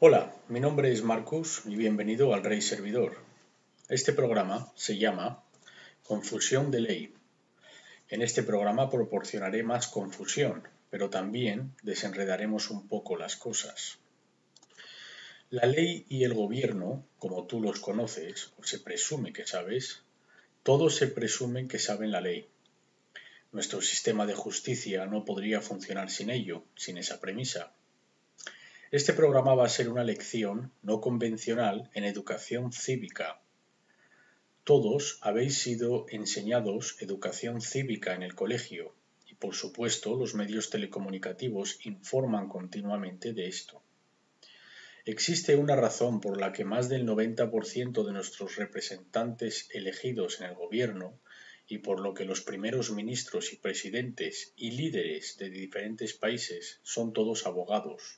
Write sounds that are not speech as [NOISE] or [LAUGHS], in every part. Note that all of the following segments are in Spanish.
Hola, mi nombre es Marcus y bienvenido al Rey Servidor. Este programa se llama Confusión de Ley. En este programa proporcionaré más confusión, pero también desenredaremos un poco las cosas. La ley y el gobierno, como tú los conoces, o se presume que sabes, todos se presumen que saben la ley. Nuestro sistema de justicia no podría funcionar sin ello, sin esa premisa. Este programa va a ser una lección no convencional en educación cívica. Todos habéis sido enseñados educación cívica en el colegio y por supuesto los medios telecomunicativos informan continuamente de esto. Existe una razón por la que más del 90% de nuestros representantes elegidos en el gobierno y por lo que los primeros ministros y presidentes y líderes de diferentes países son todos abogados.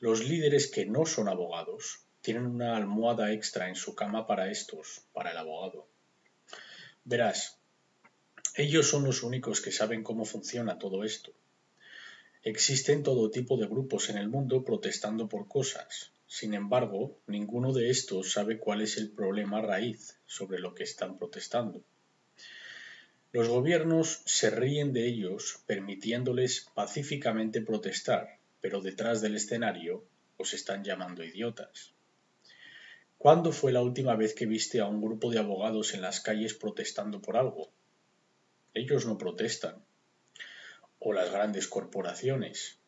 Los líderes que no son abogados tienen una almohada extra en su cama para estos, para el abogado. Verás, ellos son los únicos que saben cómo funciona todo esto. Existen todo tipo de grupos en el mundo protestando por cosas. Sin embargo, ninguno de estos sabe cuál es el problema raíz sobre lo que están protestando. Los gobiernos se ríen de ellos permitiéndoles pacíficamente protestar, pero detrás del escenario os están llamando idiotas. ¿Cuándo fue la última vez que viste a un grupo de abogados en las calles protestando por algo? Ellos no protestan. O las grandes corporaciones.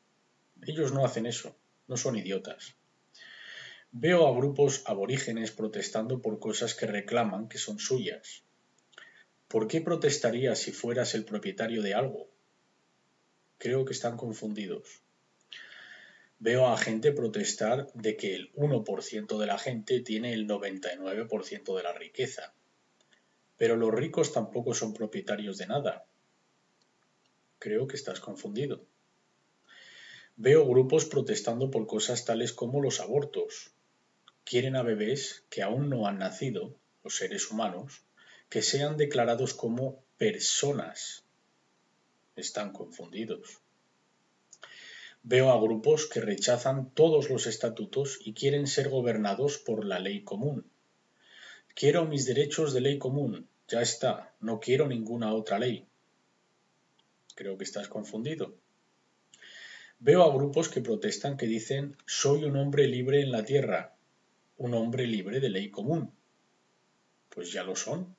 Ellos no hacen eso, no son idiotas. Veo a grupos aborígenes protestando por cosas que reclaman que son suyas. ¿Por qué protestarías si fueras el propietario de algo? Creo que están confundidos. Veo a gente protestar de que el 1% de la gente tiene el 99% de la riqueza. Pero los ricos tampoco son propietarios de nada. Creo que estás confundido. Veo grupos protestando por cosas tales como los abortos. Quieren a bebés que aún no han nacido, los seres humanos, que sean declarados como personas. Están confundidos. Veo a grupos que rechazan todos los estatutos y quieren ser gobernados por la ley común. Quiero mis derechos de ley común. Ya está, no quiero ninguna otra ley. Creo que estás confundido. Veo a grupos que protestan que dicen soy un hombre libre en la tierra, un hombre libre de ley común. Pues ya lo son.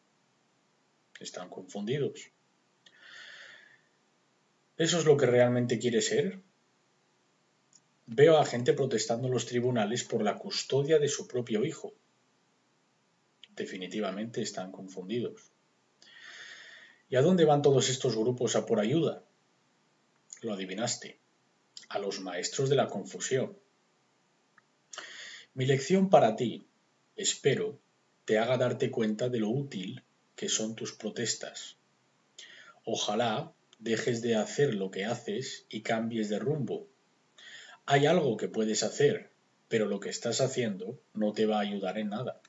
Están confundidos. ¿Eso es lo que realmente quiere ser? Veo a gente protestando en los tribunales por la custodia de su propio hijo. Definitivamente están confundidos. ¿Y a dónde van todos estos grupos a por ayuda? Lo adivinaste. A los maestros de la confusión. Mi lección para ti, espero, te haga darte cuenta de lo útil que son tus protestas. Ojalá dejes de hacer lo que haces y cambies de rumbo hay algo que puedes hacer, pero lo que estás haciendo no te va a ayudar en nada.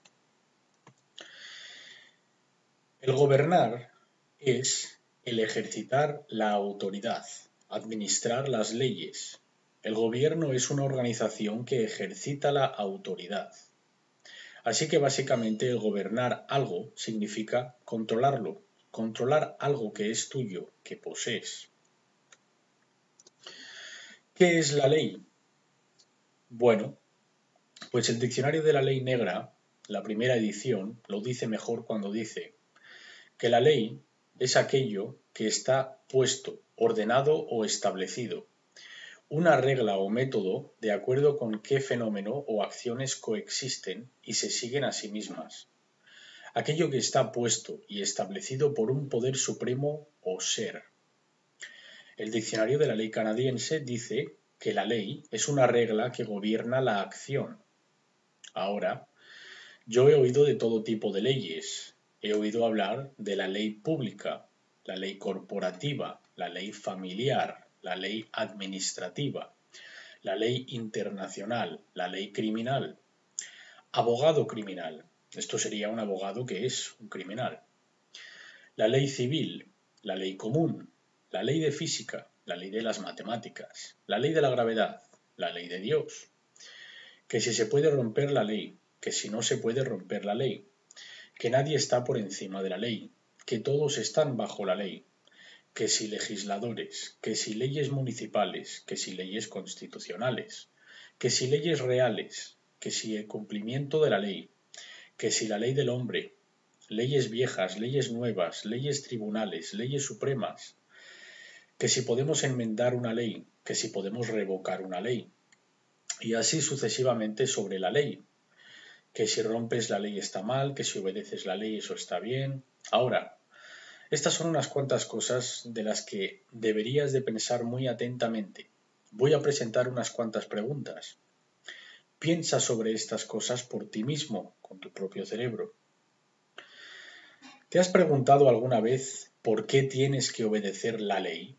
El gobernar es el ejercitar la autoridad, administrar las leyes. El gobierno es una organización que ejercita la autoridad. Así que básicamente el gobernar algo significa controlarlo, controlar algo que es tuyo, que posees. ¿Qué es la ley? Bueno, pues el diccionario de la ley negra, la primera edición, lo dice mejor cuando dice que la ley es aquello que está puesto, ordenado o establecido, una regla o método de acuerdo con qué fenómeno o acciones coexisten y se siguen a sí mismas. Aquello que está puesto y establecido por un poder supremo o ser. El diccionario de la ley canadiense dice que la ley es una regla que gobierna la acción. Ahora, yo he oído de todo tipo de leyes. He oído hablar de la ley pública, la ley corporativa, la ley familiar, la ley administrativa, la ley internacional, la ley criminal. Abogado criminal. Esto sería un abogado que es un criminal. La ley civil, la ley común, la ley de física, la ley de las matemáticas, la ley de la gravedad, la ley de Dios. que si se puede romper la ley, que si no se puede romper la ley, que nadie está por encima de la ley, que todos están bajo la ley, que si legisladores, que si leyes municipales, que si leyes constitucionales, que si leyes reales, que si el cumplimiento de la ley, que si la ley del hombre, leyes viejas, leyes nuevas, leyes tribunales, leyes supremas, que si podemos enmendar una ley, que si podemos revocar una ley, y así sucesivamente sobre la ley, que si rompes la ley está mal, que si obedeces la ley eso está bien. Ahora, estas son unas cuantas cosas de las que deberías de pensar muy atentamente. Voy a presentar unas cuantas preguntas. Piensa sobre estas cosas por ti mismo, con tu propio cerebro. ¿Te has preguntado alguna vez por qué tienes que obedecer la ley?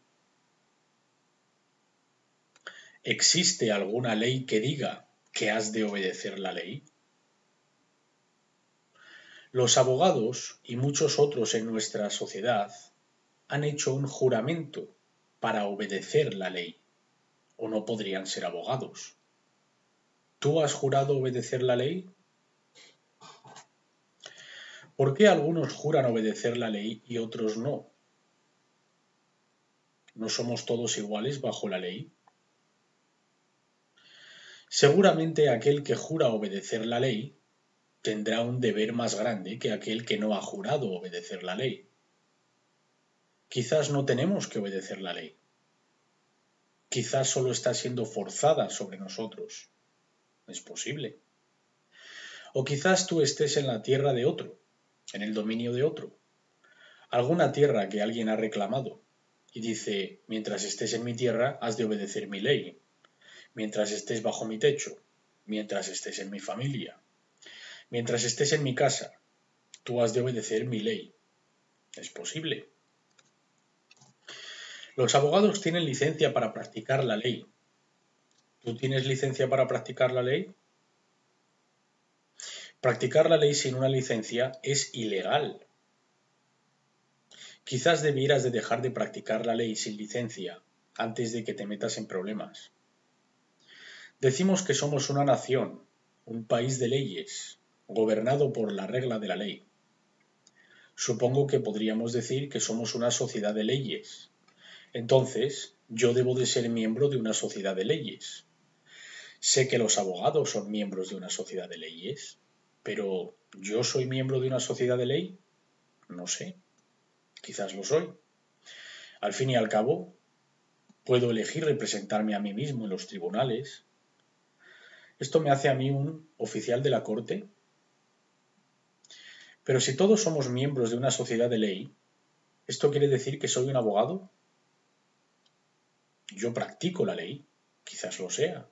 ¿Existe alguna ley que diga que has de obedecer la ley? Los abogados y muchos otros en nuestra sociedad han hecho un juramento para obedecer la ley, o no podrían ser abogados. ¿Tú has jurado obedecer la ley? ¿Por qué algunos juran obedecer la ley y otros no? ¿No somos todos iguales bajo la ley? Seguramente aquel que jura obedecer la ley tendrá un deber más grande que aquel que no ha jurado obedecer la ley. Quizás no tenemos que obedecer la ley. Quizás solo está siendo forzada sobre nosotros. Es posible. O quizás tú estés en la tierra de otro, en el dominio de otro. Alguna tierra que alguien ha reclamado y dice, mientras estés en mi tierra, has de obedecer mi ley. Mientras estés bajo mi techo, mientras estés en mi familia, Mientras estés en mi casa, tú has de obedecer mi ley. Es posible. Los abogados tienen licencia para practicar la ley. ¿Tú tienes licencia para practicar la ley? Practicar la ley sin una licencia es ilegal. Quizás debieras de dejar de practicar la ley sin licencia antes de que te metas en problemas. Decimos que somos una nación, un país de leyes, gobernado por la regla de la ley. Supongo que podríamos decir que somos una sociedad de leyes. Entonces, yo debo de ser miembro de una sociedad de leyes. Sé que los abogados son miembros de una sociedad de leyes, pero ¿yo soy miembro de una sociedad de ley? No sé. Quizás lo soy. Al fin y al cabo, puedo elegir representarme a mí mismo en los tribunales. ¿Esto me hace a mí un oficial de la corte? Pero si todos somos miembros de una sociedad de ley, ¿esto quiere decir que soy un abogado? Yo practico la ley, quizás lo sea.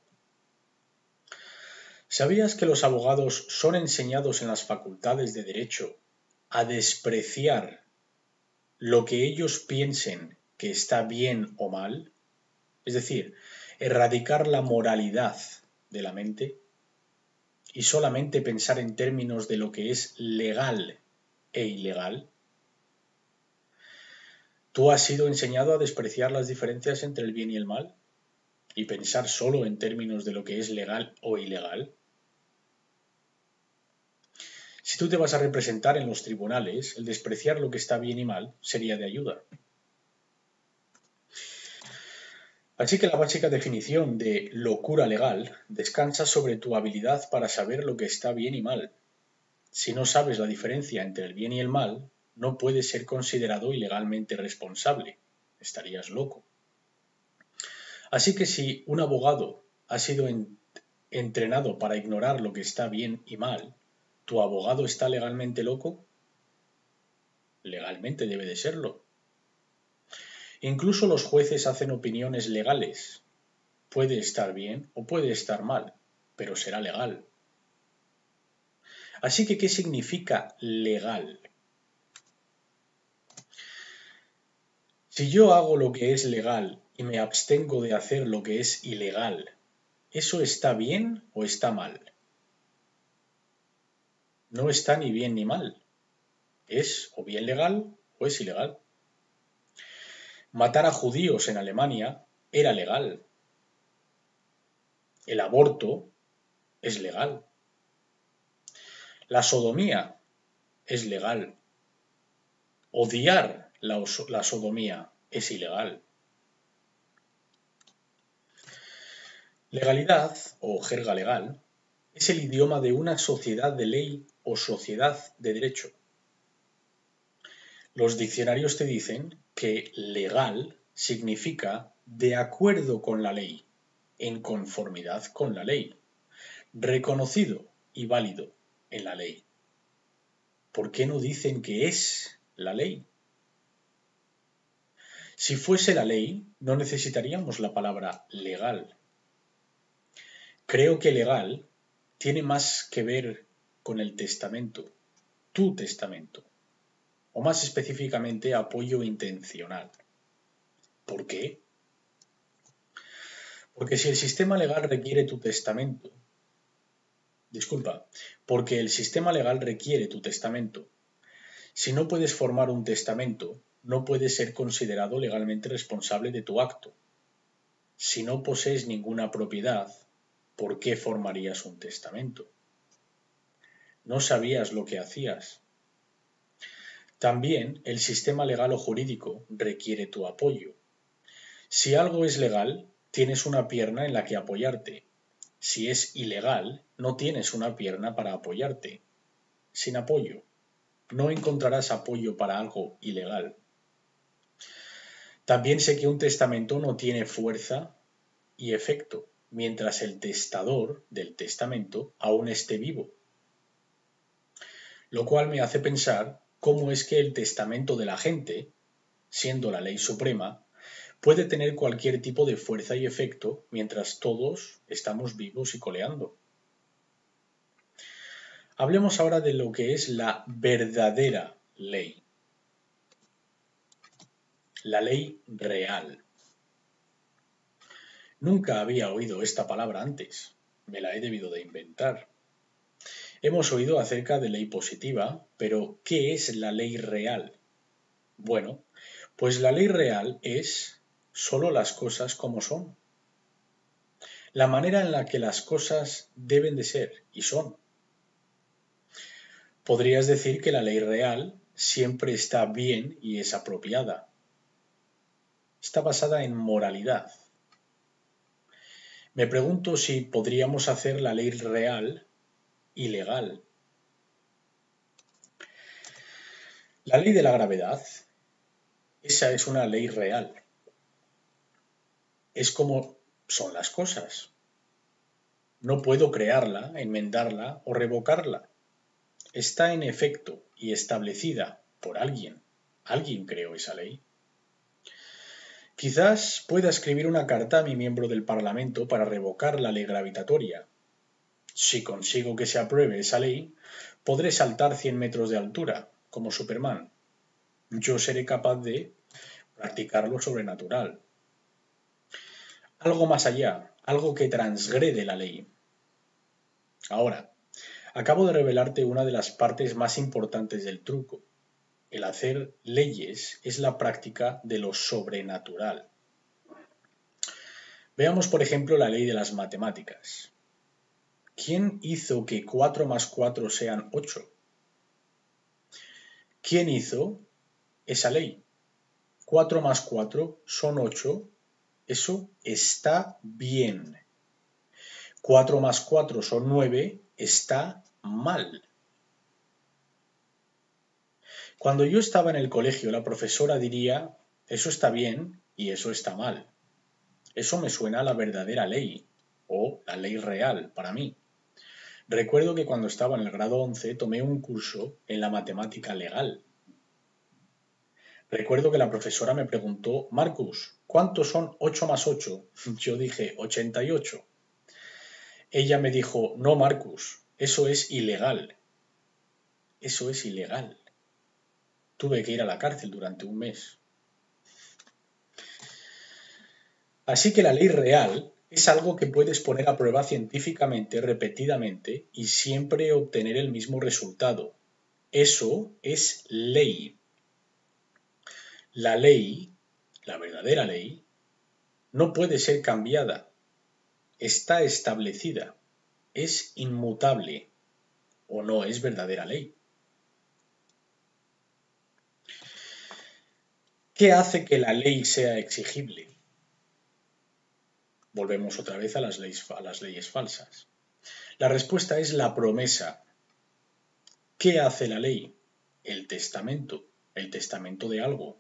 ¿Sabías que los abogados son enseñados en las facultades de derecho a despreciar lo que ellos piensen que está bien o mal? Es decir, erradicar la moralidad de la mente y solamente pensar en términos de lo que es legal e ilegal? ¿Tú has sido enseñado a despreciar las diferencias entre el bien y el mal y pensar solo en términos de lo que es legal o ilegal? Si tú te vas a representar en los tribunales, el despreciar lo que está bien y mal sería de ayuda. Así que la básica definición de locura legal descansa sobre tu habilidad para saber lo que está bien y mal. Si no sabes la diferencia entre el bien y el mal, no puedes ser considerado ilegalmente responsable. Estarías loco. Así que si un abogado ha sido entrenado para ignorar lo que está bien y mal, ¿tu abogado está legalmente loco? Legalmente debe de serlo. Incluso los jueces hacen opiniones legales. Puede estar bien o puede estar mal, pero será legal. Así que, ¿qué significa legal? Si yo hago lo que es legal y me abstengo de hacer lo que es ilegal, ¿eso está bien o está mal? No está ni bien ni mal. Es o bien legal o es ilegal. Matar a judíos en Alemania era legal. El aborto es legal. La sodomía es legal. Odiar la, la sodomía es ilegal. Legalidad o jerga legal es el idioma de una sociedad de ley o sociedad de derecho. Los diccionarios te dicen que legal significa de acuerdo con la ley, en conformidad con la ley, reconocido y válido en la ley. ¿Por qué no dicen que es la ley? Si fuese la ley, no necesitaríamos la palabra legal. Creo que legal tiene más que ver con el testamento, tu testamento, o más específicamente apoyo intencional. ¿Por qué? Porque si el sistema legal requiere tu testamento, disculpa, porque el sistema legal requiere tu testamento, si no puedes formar un testamento, no puedes ser considerado legalmente responsable de tu acto. Si no posees ninguna propiedad, ¿por qué formarías un testamento? No sabías lo que hacías. También el sistema legal o jurídico requiere tu apoyo. Si algo es legal, tienes una pierna en la que apoyarte. Si es ilegal, no tienes una pierna para apoyarte. Sin apoyo, no encontrarás apoyo para algo ilegal. También sé que un testamento no tiene fuerza y efecto mientras el testador del testamento aún esté vivo. Lo cual me hace pensar cómo es que el testamento de la gente, siendo la ley suprema, puede tener cualquier tipo de fuerza y efecto mientras todos estamos vivos y coleando. Hablemos ahora de lo que es la verdadera ley. La ley real. Nunca había oído esta palabra antes. Me la he debido de inventar. Hemos oído acerca de ley positiva, pero ¿qué es la ley real? Bueno, pues la ley real es solo las cosas como son. La manera en la que las cosas deben de ser y son. Podrías decir que la ley real siempre está bien y es apropiada. Está basada en moralidad. Me pregunto si podríamos hacer la ley real ilegal. La ley de la gravedad, esa es una ley real es como son las cosas. No puedo crearla, enmendarla o revocarla. Está en efecto y establecida por alguien. Alguien creó esa ley. Quizás pueda escribir una carta a mi miembro del Parlamento para revocar la ley gravitatoria. Si consigo que se apruebe esa ley, podré saltar 100 metros de altura, como Superman. Yo seré capaz de practicar lo sobrenatural, algo más allá, algo que transgrede la ley. Ahora, acabo de revelarte una de las partes más importantes del truco. El hacer leyes es la práctica de lo sobrenatural. Veamos, por ejemplo, la ley de las matemáticas. ¿Quién hizo que 4 más 4 sean 8? ¿Quién hizo esa ley? 4 más 4 son 8 eso está bien. 4 más 4 son 9, está mal. Cuando yo estaba en el colegio, la profesora diría, eso está bien y eso está mal. Eso me suena a la verdadera ley, o la ley real para mí. Recuerdo que cuando estaba en el grado 11 tomé un curso en la matemática legal. Recuerdo que la profesora me preguntó, Marcus, ¿cuántos son 8 más 8? [LAUGHS] Yo dije, 88. Ella me dijo, no, Marcus, eso es ilegal. Eso es ilegal. Tuve que ir a la cárcel durante un mes. Así que la ley real es algo que puedes poner a prueba científicamente repetidamente y siempre obtener el mismo resultado. Eso es ley. La ley, la verdadera ley, no puede ser cambiada. Está establecida. es inmutable o no es verdadera ley. ¿Qué hace que la ley sea exigible? Volvemos otra vez a las, leyes, a las leyes falsas. La respuesta es la promesa. ¿Qué hace la ley? El testamento, el testamento de algo.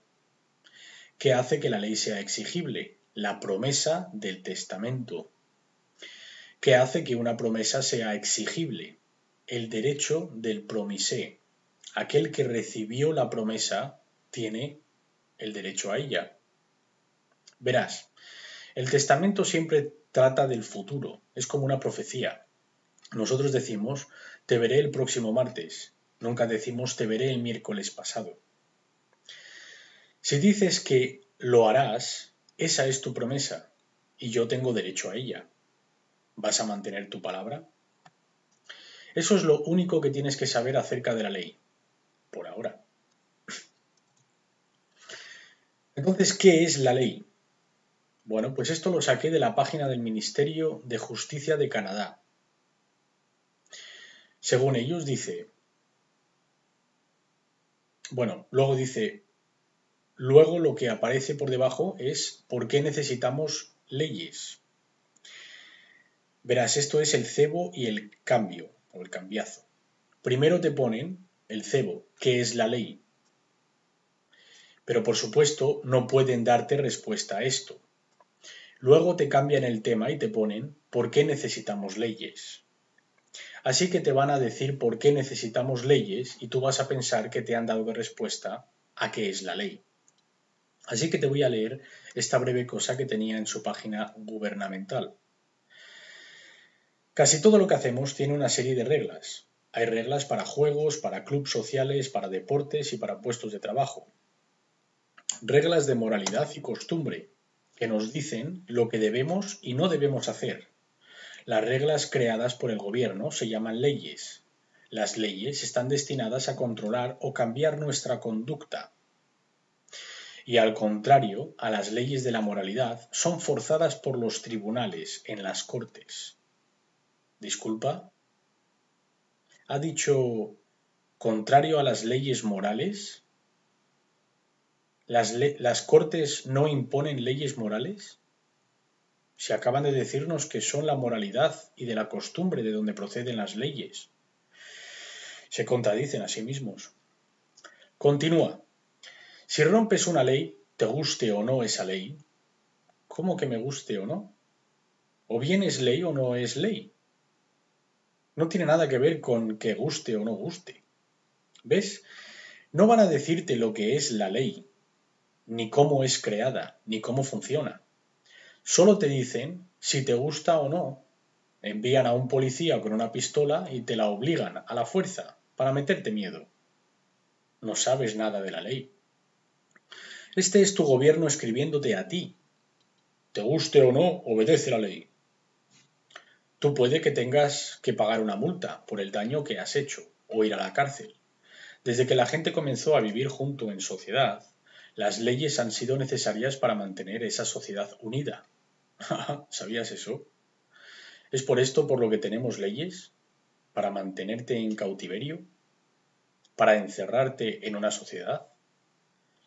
¿Qué hace que la ley sea exigible? La promesa del testamento. ¿Qué hace que una promesa sea exigible? El derecho del promisé. Aquel que recibió la promesa tiene el derecho a ella. Verás, el testamento siempre trata del futuro, es como una profecía. Nosotros decimos, te veré el próximo martes, nunca decimos, te veré el miércoles pasado. Si dices que lo harás, esa es tu promesa y yo tengo derecho a ella. ¿Vas a mantener tu palabra? Eso es lo único que tienes que saber acerca de la ley, por ahora. Entonces, ¿qué es la ley? Bueno, pues esto lo saqué de la página del Ministerio de Justicia de Canadá. Según ellos dice, bueno, luego dice, luego lo que aparece por debajo es por qué necesitamos leyes. Verás, esto es el cebo y el cambio, o el cambiazo. Primero te ponen el cebo, que es la ley, pero por supuesto no pueden darte respuesta a esto. Luego te cambian el tema y te ponen ¿por qué necesitamos leyes? Así que te van a decir por qué necesitamos leyes y tú vas a pensar que te han dado de respuesta a qué es la ley. Así que te voy a leer esta breve cosa que tenía en su página gubernamental. Casi todo lo que hacemos tiene una serie de reglas. Hay reglas para juegos, para clubes sociales, para deportes y para puestos de trabajo reglas de moralidad y costumbre, que nos dicen lo que debemos y no debemos hacer. Las reglas creadas por el gobierno se llaman leyes. Las leyes están destinadas a controlar o cambiar nuestra conducta. Y al contrario, a las leyes de la moralidad son forzadas por los tribunales en las cortes. Disculpa. ¿Ha dicho contrario a las leyes morales? ¿Las, cortes no imponen leyes morales? Se acaban de decirnos que son la moralidad y de la costumbre de donde proceden las leyes. Se contradicen a sí mismos. Continúa. Si rompes una ley, te guste o no esa ley, ¿cómo que me guste o no? O bien es ley o no es ley. No tiene nada que ver con que guste o no guste. ¿Ves? No van a decirte lo que es la ley, ni cómo es creada, ni cómo funciona. Solo te dicen si te gusta o no. Envían a un policía con una pistola y te la obligan a la fuerza para meterte miedo. No sabes nada de la ley. Este es tu gobierno escribiéndote a ti. Te guste o no, obedece la ley. Tú puede que tengas que pagar una multa por el daño que has hecho o ir a la cárcel. Desde que la gente comenzó a vivir junto en sociedad, las leyes han sido necesarias para mantener esa sociedad unida. [LAUGHS] ¿Sabías eso? ¿Es por esto por lo que tenemos leyes? ¿Para mantenerte en cautiverio? ¿Para encerrarte en una sociedad?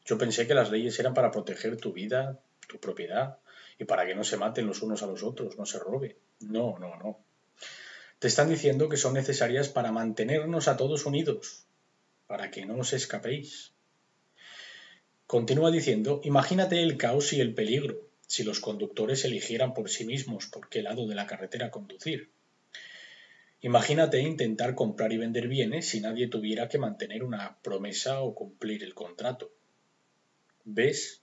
Yo pensé que las leyes eran para proteger tu vida, tu propiedad, y para que no se maten los unos a los otros, no se robe. No, no, no. Te están diciendo que son necesarias para mantenernos a todos unidos, para que no os escapéis. Continúa diciendo, imagínate el caos y el peligro si los conductores eligieran por sí mismos por qué lado de la carretera conducir. Imagínate intentar comprar y vender bienes si nadie tuviera que mantener una promesa o cumplir el contrato. ¿Ves?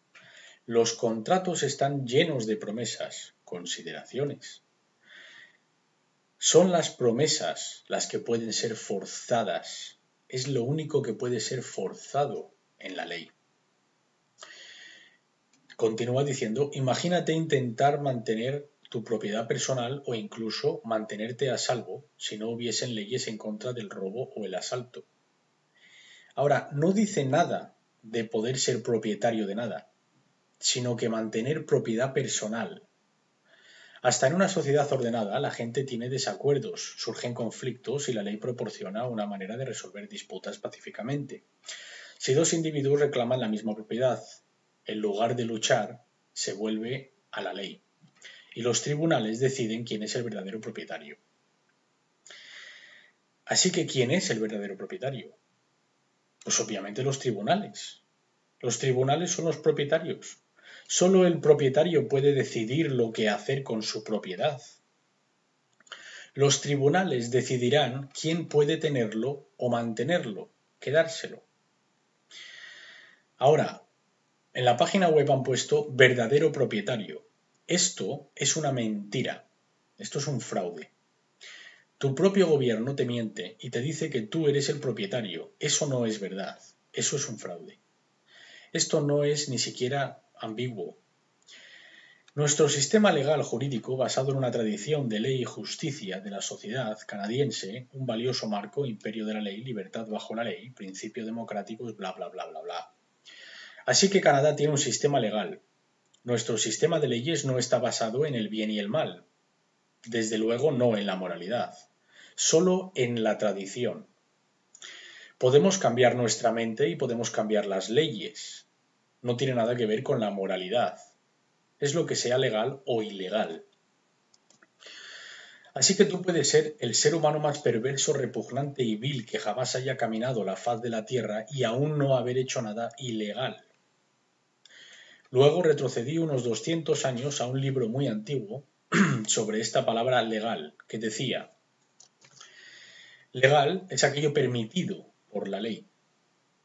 Los contratos están llenos de promesas, consideraciones. Son las promesas las que pueden ser forzadas. Es lo único que puede ser forzado en la ley. Continúa diciendo, imagínate intentar mantener tu propiedad personal o incluso mantenerte a salvo si no hubiesen leyes en contra del robo o el asalto. Ahora, no dice nada de poder ser propietario de nada, sino que mantener propiedad personal. Hasta en una sociedad ordenada la gente tiene desacuerdos, surgen conflictos y la ley proporciona una manera de resolver disputas pacíficamente. Si dos individuos reclaman la misma propiedad, en lugar de luchar, se vuelve a la ley y los tribunales deciden quién es el verdadero propietario. Así que, ¿quién es el verdadero propietario? Pues obviamente los tribunales. Los tribunales son los propietarios. Solo el propietario puede decidir lo que hacer con su propiedad. Los tribunales decidirán quién puede tenerlo o mantenerlo, quedárselo. Ahora, en la página web han puesto verdadero propietario. Esto es una mentira. Esto es un fraude. Tu propio gobierno te miente y te dice que tú eres el propietario. Eso no es verdad. Eso es un fraude. Esto no es ni siquiera ambiguo. Nuestro sistema legal jurídico, basado en una tradición de ley y justicia de la sociedad canadiense, un valioso marco, imperio de la ley, libertad bajo la ley, principios democráticos, bla, bla, bla, bla, bla. Así que Canadá tiene un sistema legal. Nuestro sistema de leyes no está basado en el bien y el mal. Desde luego no en la moralidad, solo en la tradición. Podemos cambiar nuestra mente y podemos cambiar las leyes, no tiene nada que ver con la moralidad. Es lo que sea legal o ilegal. Así que tú puedes ser el ser humano más perverso, repugnante y vil que jamás haya caminado la faz de la tierra y aún no haber hecho nada ilegal. Luego retrocedí unos 200 años a un libro muy antiguo [CLEARS THROAT] sobre esta palabra legal, que decía, legal es aquello permitido por la ley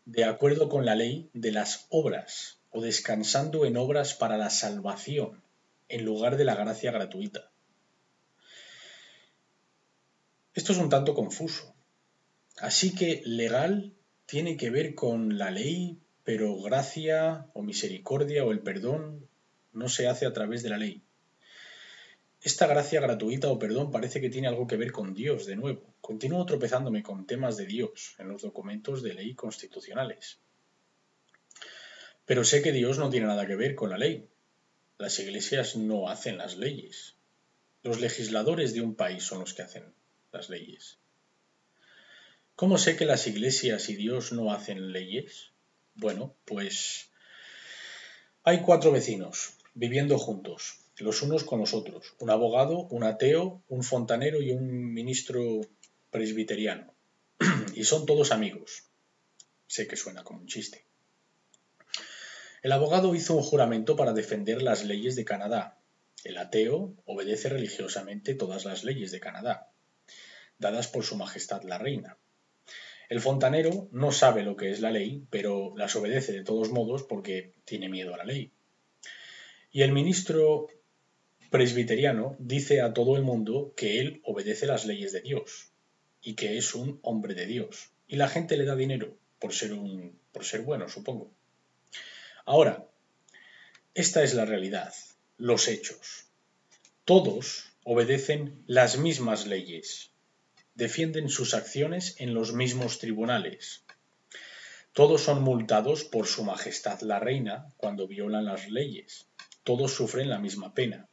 de acuerdo con la ley de las obras o descansando en obras para la salvación en lugar de la gracia gratuita. Esto es un tanto confuso. Así que legal tiene que ver con la ley, pero gracia o misericordia o el perdón no se hace a través de la ley. Esta gracia gratuita o perdón parece que tiene algo que ver con Dios de nuevo. Continúo tropezándome con temas de Dios en los documentos de ley constitucionales. Pero sé que Dios no tiene nada que ver con la ley. Las iglesias no hacen las leyes. Los legisladores de un país son los que hacen las leyes. ¿Cómo sé que las iglesias y Dios no hacen leyes? Bueno, pues hay cuatro vecinos viviendo juntos los unos con los otros. Un abogado, un ateo, un fontanero y un ministro presbiteriano. y son todos amigos. Sé que suena como un chiste. El abogado hizo un juramento para defender las leyes de Canadá. El ateo obedece religiosamente todas las leyes de Canadá, dadas por Su Majestad la Reina. El fontanero no sabe lo que es la ley, pero las obedece de todos modos porque tiene miedo a la ley. Y el ministro presbiteriano dice a todo el mundo que él obedece las leyes de Dios y que es un hombre de Dios. Y la gente le da dinero por ser un por ser bueno, supongo. Ahora, esta es la realidad, los hechos. Todos obedecen las mismas leyes, defienden sus acciones en los mismos tribunales. Todos son multados por su majestad la reina cuando violan las leyes. Todos sufren la misma pena.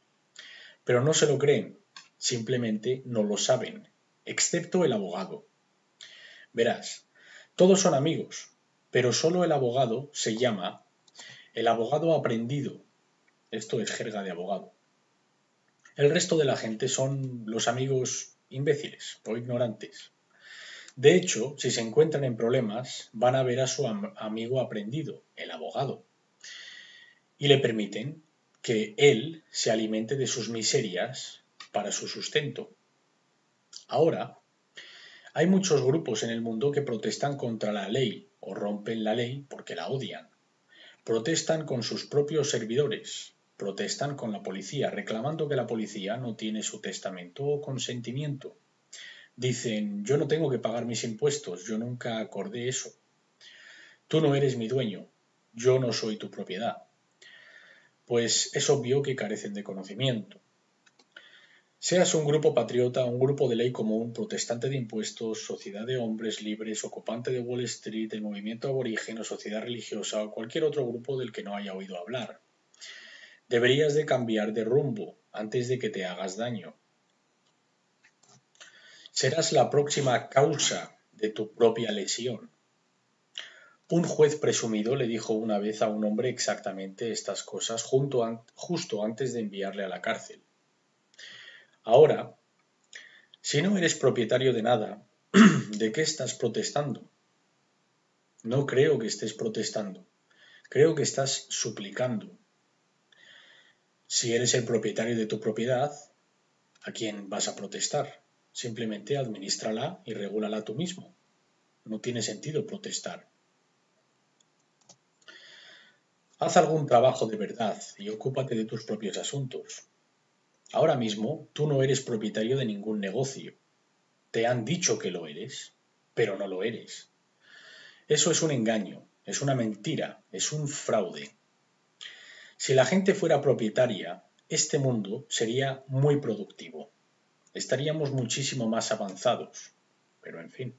Pero no se lo creen, simplemente no lo saben, excepto el abogado. Verás, todos son amigos, pero solo el abogado se llama el abogado aprendido. Esto es jerga de abogado. El resto de la gente son los amigos imbéciles o ignorantes. De hecho, si se encuentran en problemas, van a ver a su amigo aprendido, el abogado, y le permiten que él se alimente de sus miserias para su sustento. Ahora, hay muchos grupos en el mundo que protestan contra la ley o rompen la ley porque la odian. Protestan con sus propios servidores, protestan con la policía, reclamando que la policía no tiene su testamento o consentimiento. Dicen, yo no tengo que pagar mis impuestos, yo nunca acordé eso. Tú no eres mi dueño, yo no soy tu propiedad pues es obvio que carecen de conocimiento. Seas un grupo patriota, un grupo de ley común, protestante de impuestos, sociedad de hombres libres, ocupante de Wall Street, el movimiento aborigen o sociedad religiosa o cualquier otro grupo del que no haya oído hablar. Deberías de cambiar de rumbo, antes de que te hagas daño. Serás la próxima causa de tu propia lesión. Un juez presumido le dijo una vez a un hombre exactamente estas cosas justo antes de enviarle a la cárcel. Ahora, si no eres propietario de nada, [CLEARS THROAT] ¿de qué estás protestando? No creo que estés protestando, creo que estás suplicando. Si eres el propietario de tu propiedad, ¿a quién vas a protestar? Simplemente administrala y regúlala tú mismo. No tiene sentido protestar. Haz algún trabajo de verdad y ocúpate de tus propios asuntos. Ahora mismo tú no eres propietario de ningún negocio. Te han dicho que lo eres, pero no lo eres. Eso es un engaño, es una mentira, es un fraude. Si la gente fuera propietaria, este mundo sería muy productivo. Estaríamos muchísimo más avanzados. Pero en fin.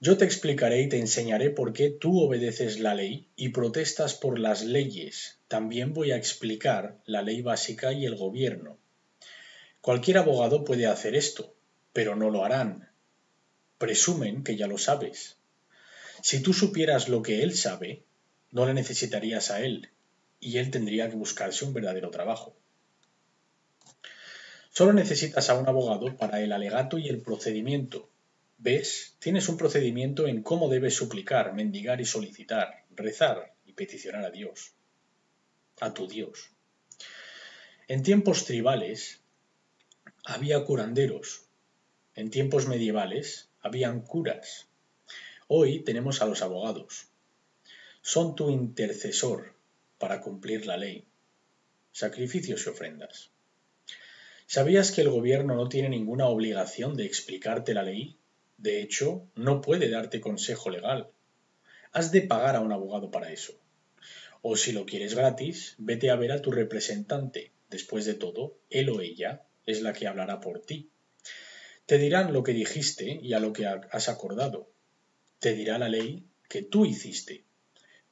Yo te explicaré y te enseñaré por qué tú obedeces la ley y protestas por las leyes. También voy a explicar la ley básica y el gobierno. Cualquier abogado puede hacer esto, pero no lo harán. Presumen que ya lo sabes. Si tú supieras lo que él sabe, no le necesitarías a él, y él tendría que buscarse un verdadero trabajo. Solo necesitas a un abogado para el alegato y el procedimiento, ¿Ves? Tienes un procedimiento en cómo debes suplicar, mendigar y solicitar, rezar y peticionar a Dios, a tu Dios. En tiempos tribales había curanderos, en tiempos medievales habían curas. Hoy tenemos a los abogados. Son tu intercesor para cumplir la ley. Sacrificios y ofrendas. ¿Sabías que el gobierno no tiene ninguna obligación de explicarte la ley de hecho, no puede darte consejo legal. Has de pagar a un abogado para eso. O si lo quieres gratis, vete a ver a tu representante. Después de todo, él o ella es la que hablará por ti. Te dirán lo que dijiste y a lo que has acordado. Te dirá la ley que tú hiciste,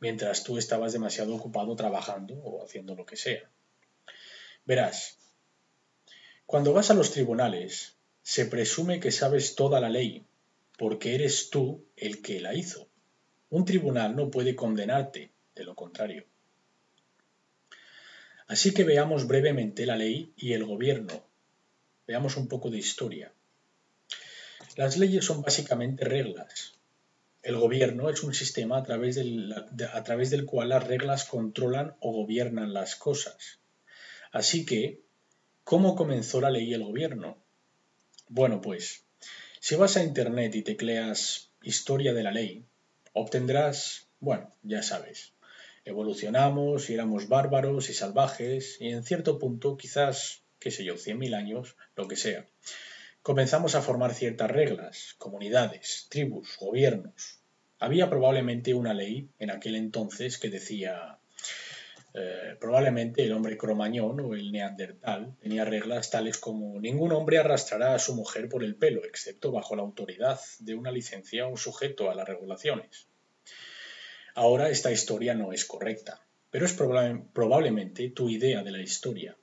mientras tú estabas demasiado ocupado trabajando o haciendo lo que sea. Verás, cuando vas a los tribunales, se presume que sabes toda la ley porque eres tú el que la hizo. Un tribunal no puede condenarte, de lo contrario. Así que veamos brevemente la ley y el gobierno. Veamos un poco de historia. Las leyes son básicamente reglas. El gobierno es un sistema a través, del, a través del cual las reglas controlan o gobiernan las cosas. Así que, ¿cómo comenzó la ley y el gobierno? Bueno, pues si vas a Internet y tecleas historia de la ley, obtendrás, bueno, ya sabes, evolucionamos y éramos bárbaros y salvajes y en cierto punto, quizás, qué sé yo, 100.000 años, lo que sea, comenzamos a formar ciertas reglas, comunidades, tribus, gobiernos. Había probablemente una ley en aquel entonces que decía eh, probablemente el hombre cromañón o el neandertal tenía reglas tales como ningún hombre arrastrará a su mujer por el pelo, excepto bajo la autoridad de una licencia o sujeto a las regulaciones. Ahora esta historia no es correcta, pero es probablemente tu idea de la historia.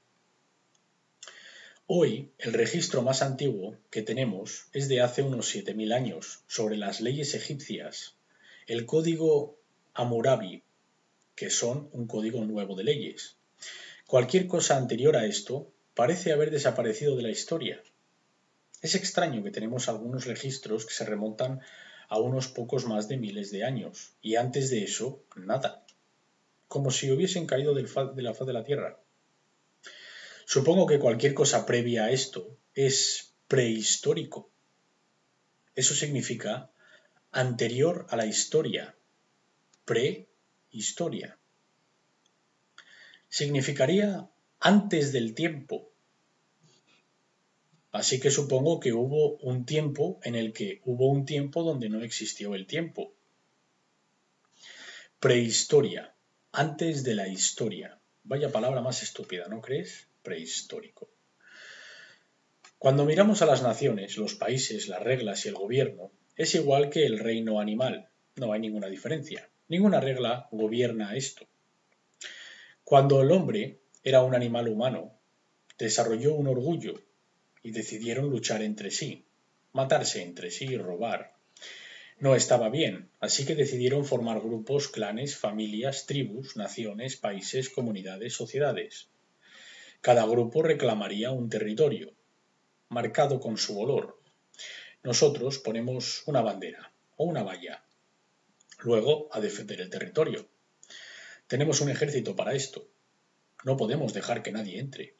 Hoy, el registro más antiguo que tenemos es de hace unos 7.000 años, sobre las leyes egipcias, el código Hammurabi que son un código nuevo de leyes. Cualquier cosa anterior a esto parece haber desaparecido de la historia. Es extraño que tenemos algunos registros que se remontan a unos pocos más de miles de años, y antes de eso, nada. Como si hubiesen caído de la faz de la Tierra. Supongo que cualquier cosa previa a esto es prehistórico. Eso significa anterior a la historia. Pre historia. Significaría antes del tiempo. Así que supongo que hubo un tiempo en el que hubo un tiempo donde no existió el tiempo. Prehistoria. Antes de la historia. Vaya palabra más estúpida, ¿no crees? Prehistórico. Cuando miramos a las naciones, los países, las reglas y el gobierno, es igual que el reino animal. No hay ninguna diferencia. Ninguna regla gobierna esto. Cuando el hombre era un animal humano, desarrolló un orgullo y decidieron luchar entre sí, matarse entre sí y robar. No estaba bien, así que decidieron formar grupos, clanes, familias, tribus, naciones, países, comunidades, sociedades. Cada grupo reclamaría un territorio, marcado con su olor. Nosotros ponemos una bandera o una valla. Luego, a defender el territorio. Tenemos un ejército para esto. No podemos dejar que nadie entre.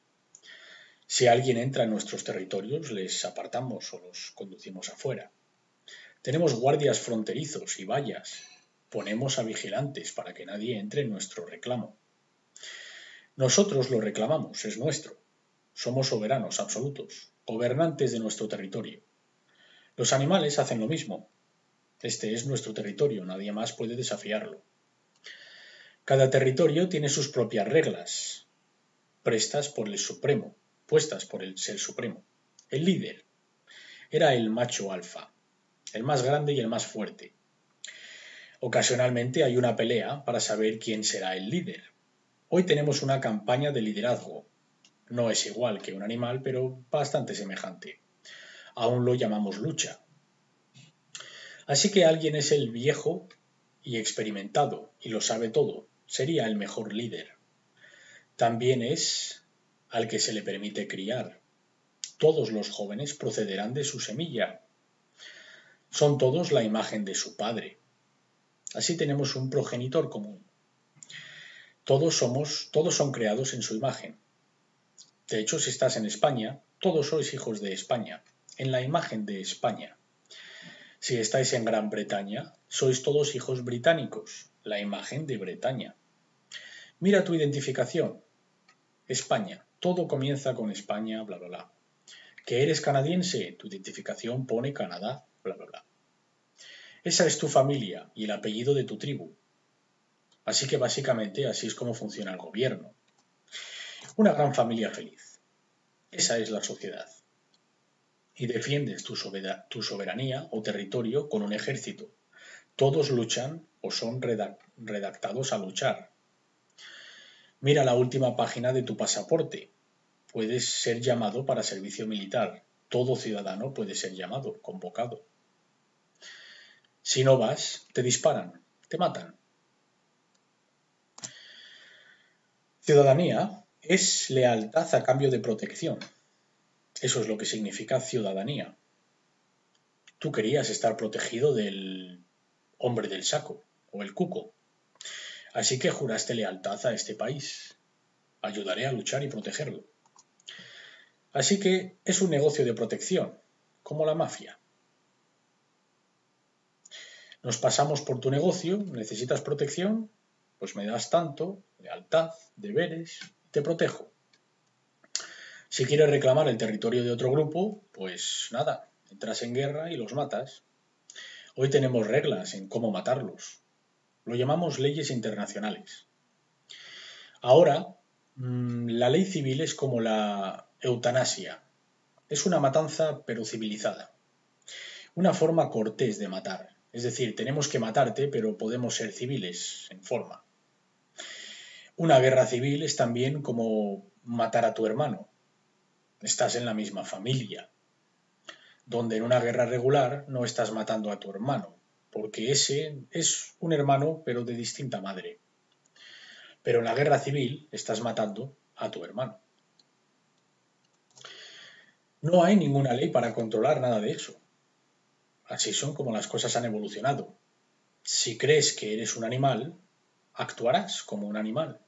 Si alguien entra en nuestros territorios, les apartamos o los conducimos afuera. Tenemos guardias fronterizos y vallas. Ponemos a vigilantes para que nadie entre en nuestro reclamo. Nosotros lo reclamamos, es nuestro. Somos soberanos absolutos, gobernantes de nuestro territorio. Los animales hacen lo mismo. Este es nuestro territorio, nadie más puede desafiarlo. Cada territorio tiene sus propias reglas, prestas por el Supremo, puestas por el Ser Supremo. El líder era el macho alfa, el más grande y el más fuerte. Ocasionalmente hay una pelea para saber quién será el líder. Hoy tenemos una campaña de liderazgo. No es igual que un animal, pero bastante semejante. Aún lo llamamos lucha. Así que alguien es el viejo y experimentado y lo sabe todo. Sería el mejor líder. También es al que se le permite criar. Todos los jóvenes procederán de su semilla. Son todos la imagen de su padre. Así tenemos un progenitor común. Todos somos, todos son creados en su imagen. De hecho, si estás en España, todos sois hijos de España, en la imagen de España. Si estáis en Gran Bretaña, sois todos hijos británicos, la imagen de Bretaña. Mira tu identificación. España. Todo comienza con España, bla, bla, bla. Que eres canadiense, tu identificación pone Canadá, bla, bla, bla. Esa es tu familia y el apellido de tu tribu. Así que básicamente así es como funciona el gobierno. Una gran familia feliz. Esa es la sociedad. Y defiendes tu, soberanía o territorio con un ejército. Todos luchan o son redactados a luchar. Mira la última página de tu pasaporte. Puedes ser llamado para servicio militar. Todo ciudadano puede ser llamado, convocado. Si no vas, te disparan, te matan. Ciudadanía es lealtad a cambio de protección. Eso es lo que significa ciudadanía. Tú querías estar protegido del hombre del saco o el cuco. Así que juraste lealtad a este país. Ayudaré a luchar y protegerlo. Así que es un negocio de protección, como la mafia. Nos pasamos por tu negocio, necesitas protección, pues me das tanto, lealtad, deberes, te protejo. Si quieres reclamar el territorio de otro grupo, pues nada, entras en guerra y los matas. Hoy tenemos reglas en cómo matarlos. Lo llamamos leyes internacionales. Ahora, mm, la ley civil es como la eutanasia. Es una matanza pero civilizada. Una forma cortés de matar. Es decir, tenemos que matarte pero podemos ser civiles en forma. Una guerra civil es también como matar a tu hermano. Estás en la misma familia, donde en una guerra regular no estás matando a tu hermano, porque ese es un hermano pero de distinta madre. Pero en la guerra civil estás matando a tu hermano. No hay ninguna ley para controlar nada de eso. Así son como las cosas han evolucionado. Si crees que eres un animal, actuarás como un animal.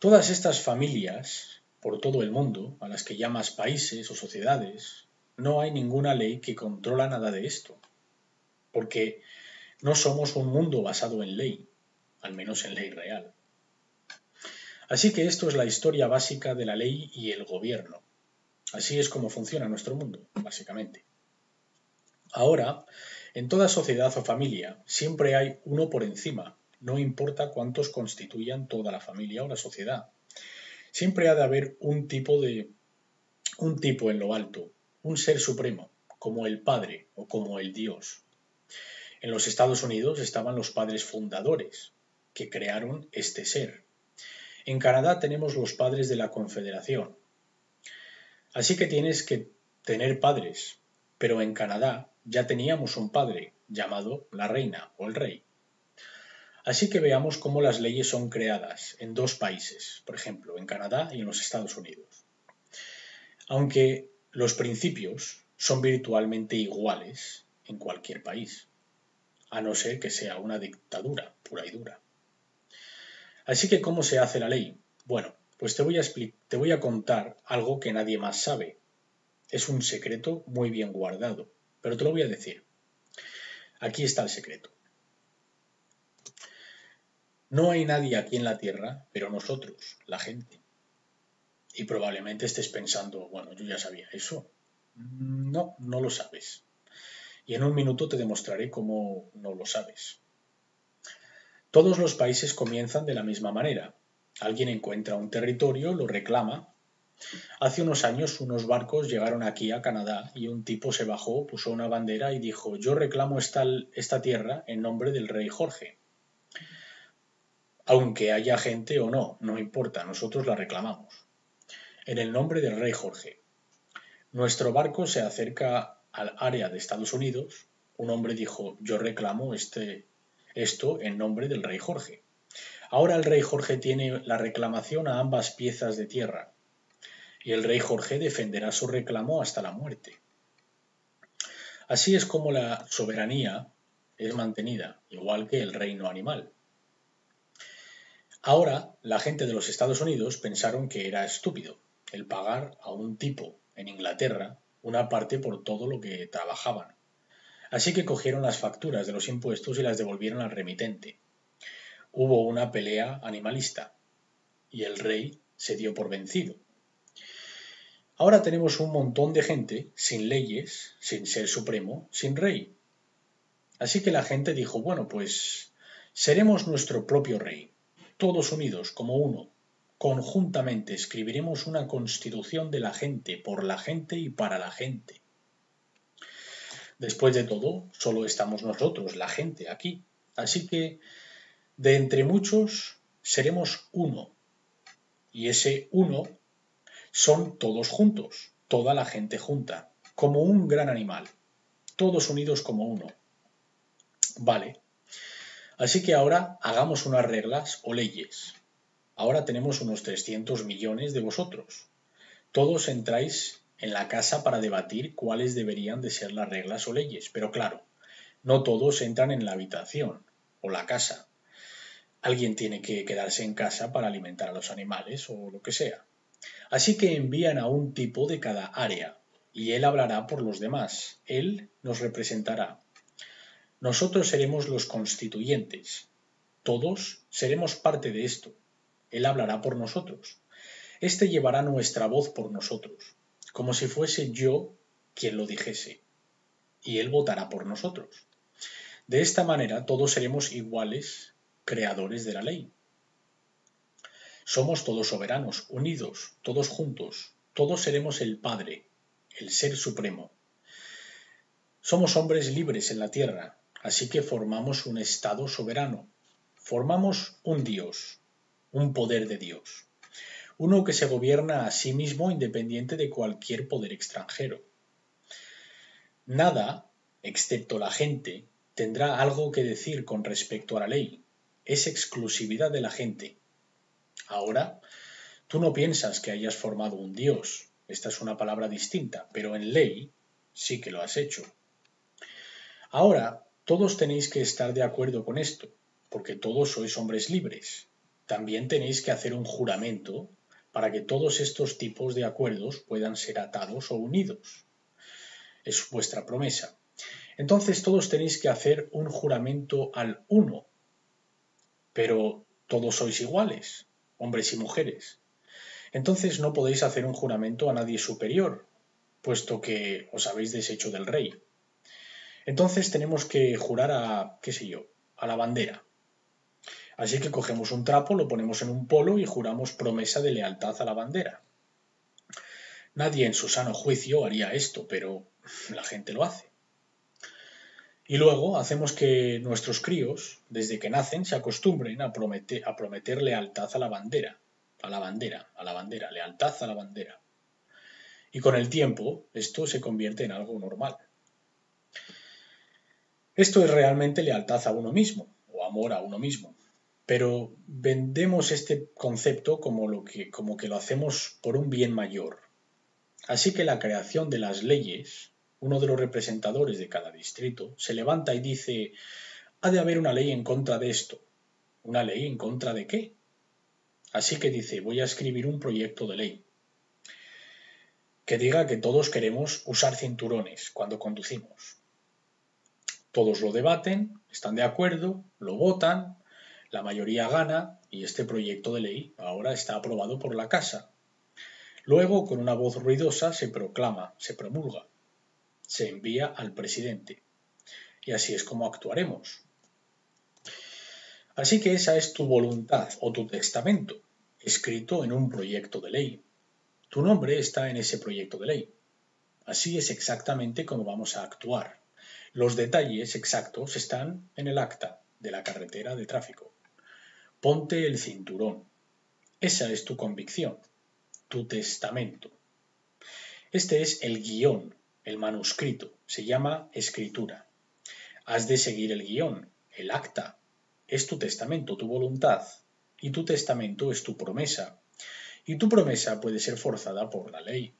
Todas estas familias, por todo el mundo, a las que llamas países o sociedades, no hay ninguna ley que controla nada de esto, porque no somos un mundo basado en ley, al menos en ley real. Así que esto es la historia básica de la ley y el gobierno. Así es como funciona nuestro mundo, básicamente. Ahora, en toda sociedad o familia, siempre hay uno por encima no importa cuántos constituyan toda la familia o la sociedad. Siempre ha de haber un tipo de un tipo en lo alto, un ser supremo, como el Padre o como el Dios. En los Estados Unidos estaban los padres fundadores, que crearon este ser. En Canadá tenemos los padres de la Confederación. Así que tienes que tener padres, pero en Canadá ya teníamos un padre llamado la reina o el rey. Así que veamos cómo las leyes son creadas en dos países, por ejemplo, en Canadá y en los Estados Unidos. Aunque los principios son virtualmente iguales en cualquier país, a no ser que sea una dictadura pura y dura. Así que, ¿cómo se hace la ley? Bueno, pues te voy a, te voy a contar algo que nadie más sabe. Es un secreto muy bien guardado, pero te lo voy a decir. Aquí está el secreto. No hay nadie aquí en la Tierra, pero nosotros, la gente. Y probablemente estés pensando, bueno, yo ya sabía eso. No, no lo sabes. Y en un minuto te demostraré cómo no lo sabes. Todos los países comienzan de la misma manera. Alguien encuentra un territorio, lo reclama. Hace unos años unos barcos llegaron aquí a Canadá y un tipo se bajó, puso una bandera y dijo yo reclamo esta, esta tierra en nombre del rey Jorge aunque haya gente o no, no importa, nosotros la reclamamos. En el nombre del rey Jorge. Nuestro barco se acerca al área de Estados Unidos. Un hombre dijo, yo reclamo este, esto en nombre del rey Jorge. Ahora el rey Jorge tiene la reclamación a ambas piezas de tierra, y el rey Jorge defenderá su reclamo hasta la muerte. Así es como la soberanía es mantenida, igual que el reino animal. Ahora, la gente de los Estados Unidos pensaron que era estúpido el pagar a un tipo en Inglaterra una parte por todo lo que trabajaban. Así que cogieron las facturas de los impuestos y las devolvieron al remitente. Hubo una pelea animalista y el rey se dio por vencido. Ahora tenemos un montón de gente sin leyes, sin ser supremo, sin rey. Así que la gente dijo, bueno, pues seremos nuestro propio rey todos unidos como uno, conjuntamente escribiremos una constitución de la gente, por la gente y para la gente. Después de todo, solo estamos nosotros, la gente, aquí. Así que, de entre muchos, seremos uno. Y ese uno son todos juntos, toda la gente junta, como un gran animal, todos unidos como uno. Vale, Así que ahora hagamos unas reglas o leyes. Ahora tenemos unos 300 millones de vosotros. Todos entráis en la casa para debatir cuáles deberían de ser las reglas o leyes. Pero claro, no todos entran en la habitación o la casa. Alguien tiene que quedarse en casa para alimentar a los animales o lo que sea. Así que envían a un tipo de cada área y él hablará por los demás. Él nos representará. Nosotros seremos los constituyentes. Todos seremos parte de esto. Él hablará por nosotros. Este llevará nuestra voz por nosotros, como si fuese yo quien lo dijese. Y Él votará por nosotros. De esta manera todos seremos iguales creadores de la ley. Somos todos soberanos, unidos, todos juntos. Todos seremos el Padre, el Ser Supremo. Somos hombres libres en la tierra, Así que formamos un Estado soberano, formamos un Dios, un poder de Dios, uno que se gobierna a sí mismo independiente de cualquier poder extranjero. Nada, excepto la gente, tendrá algo que decir con respecto a la ley. Es exclusividad de la gente. Ahora, tú no piensas que hayas formado un Dios. Esta es una palabra distinta, pero en ley sí que lo has hecho. Ahora, todos tenéis que estar de acuerdo con esto, porque todos sois hombres libres. También tenéis que hacer un juramento para que todos estos tipos de acuerdos puedan ser atados o unidos. Es vuestra promesa. Entonces todos tenéis que hacer un juramento al uno. Pero todos sois iguales, hombres y mujeres. Entonces no podéis hacer un juramento a nadie superior, puesto que os habéis deshecho del rey. Entonces tenemos que jurar a, qué sé yo, a la bandera. Así que cogemos un trapo, lo ponemos en un polo y juramos promesa de lealtad a la bandera. Nadie en su sano juicio haría esto, pero la gente lo hace. Y luego hacemos que nuestros críos, desde que nacen, se acostumbren a prometer, a prometer lealtad a la bandera. a la bandera, a la bandera, lealtad a la bandera. Y con el tiempo esto se convierte en algo normal. Esto es realmente lealtad a uno mismo o amor a uno mismo. Pero vendemos este concepto como, lo que, como que lo hacemos por un bien mayor. Así que la creación de las leyes, uno de los representadores de cada distrito, se levanta y dice, ha de haber una ley en contra de esto. ¿Una ley en contra de qué? Así que dice, voy a escribir un proyecto de ley que diga que todos queremos usar cinturones cuando conducimos. Todos lo debaten, están de acuerdo, lo votan, la mayoría gana y este proyecto de ley ahora está aprobado por la Casa. Luego, con una voz ruidosa, se proclama, se promulga, se envía al presidente. Y así es como actuaremos. Así que esa es tu voluntad o tu testamento, escrito en un proyecto de ley. Tu nombre está en ese proyecto de ley. Así es exactamente como vamos a actuar. Los detalles exactos están en el acta de la carretera de tráfico. Ponte el cinturón. Esa es tu convicción, tu testamento. Este es el guion, el manuscrito. Se llama escritura. Has de seguir el guion, el acta, es tu testamento, tu voluntad, y tu testamento es tu promesa, y tu promesa puede ser forzada por la ley.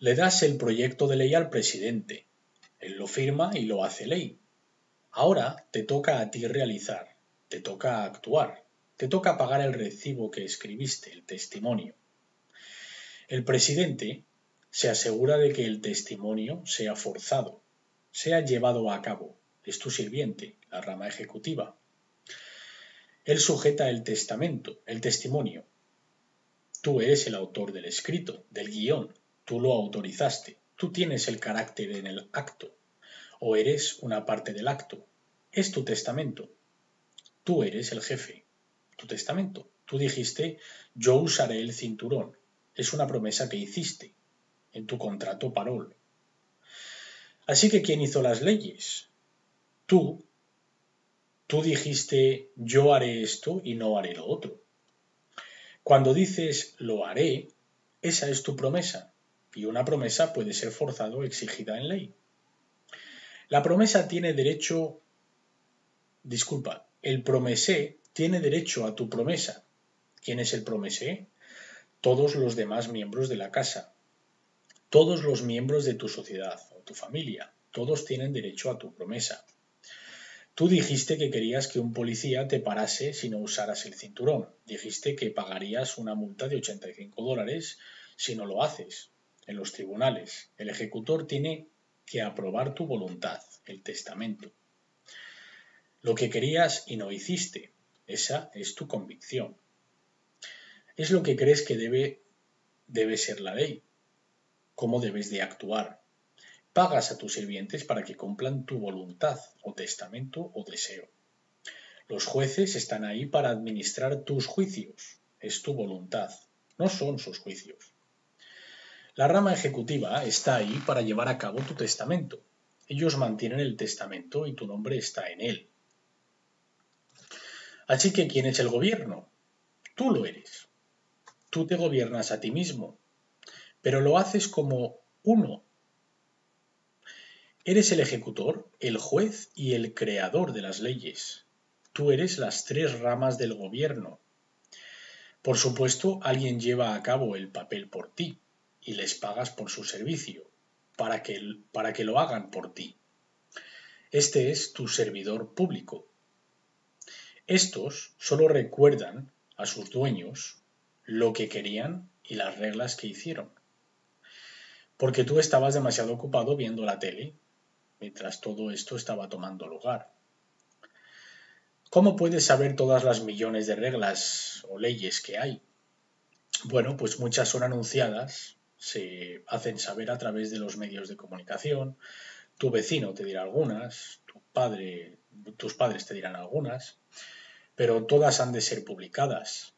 Le das el proyecto de ley al presidente, él lo firma y lo hace ley. Ahora te toca a ti realizar, te toca actuar, te toca pagar el recibo que escribiste, el testimonio. El presidente se asegura de que el testimonio sea forzado, sea llevado a cabo, es tu sirviente, la rama ejecutiva. Él sujeta el testamento, el testimonio. Tú eres el autor del escrito, del guion, tú lo autorizaste, tú tienes el carácter en el acto, o eres una parte del acto. Es tu testamento. Tú eres el jefe. Tu testamento. Tú dijiste, yo usaré el cinturón. Es una promesa que hiciste en tu contrato parol. Así que ¿quién hizo las leyes? tú, tú dijiste yo haré esto y no haré lo otro. Cuando dices lo haré, esa es tu promesa, y una promesa puede ser forzada o exigida en ley. La promesa tiene derecho, disculpa, el promesé tiene derecho a tu promesa. ¿Quién es el promesé? Todos los demás miembros de la casa, todos los miembros de tu sociedad o tu familia, todos tienen derecho a tu promesa. Tú dijiste que querías que un policía te parase si no usaras el cinturón. Dijiste que pagarías una multa de 85 dólares si no lo haces. En los tribunales, el ejecutor tiene que aprobar tu voluntad, el testamento. Lo que querías y no hiciste, esa es tu convicción. Es lo que crees que debe, ser la ley, cómo debes de actuar pagas a tus sirvientes para que cumplan tu voluntad o testamento o deseo. Los jueces están ahí para administrar tus juicios, es tu voluntad, no son sus juicios. La rama ejecutiva está ahí para llevar a cabo tu testamento. Ellos mantienen el testamento y tu nombre está en él. Así que, ¿quién es el gobierno? Tú lo eres. Tú te gobiernas a ti mismo, pero lo haces como uno Eres el ejecutor, el juez y el creador de las leyes. Tú eres las tres ramas del gobierno. Por supuesto, alguien lleva a cabo el papel por ti y les pagas por su servicio, para que, para que lo hagan por ti. Este es tu servidor público. Estos solo recuerdan a sus dueños lo que querían y las reglas que hicieron. Porque tú estabas demasiado ocupado viendo la tele mientras todo esto estaba tomando lugar. ¿Cómo puedes saber todas las millones de reglas o leyes que hay? Bueno, pues muchas son anunciadas, se hacen saber a través de los medios de comunicación, tu vecino te dirá algunas, tu padre, tus padres te dirán algunas, pero todas han de ser publicadas.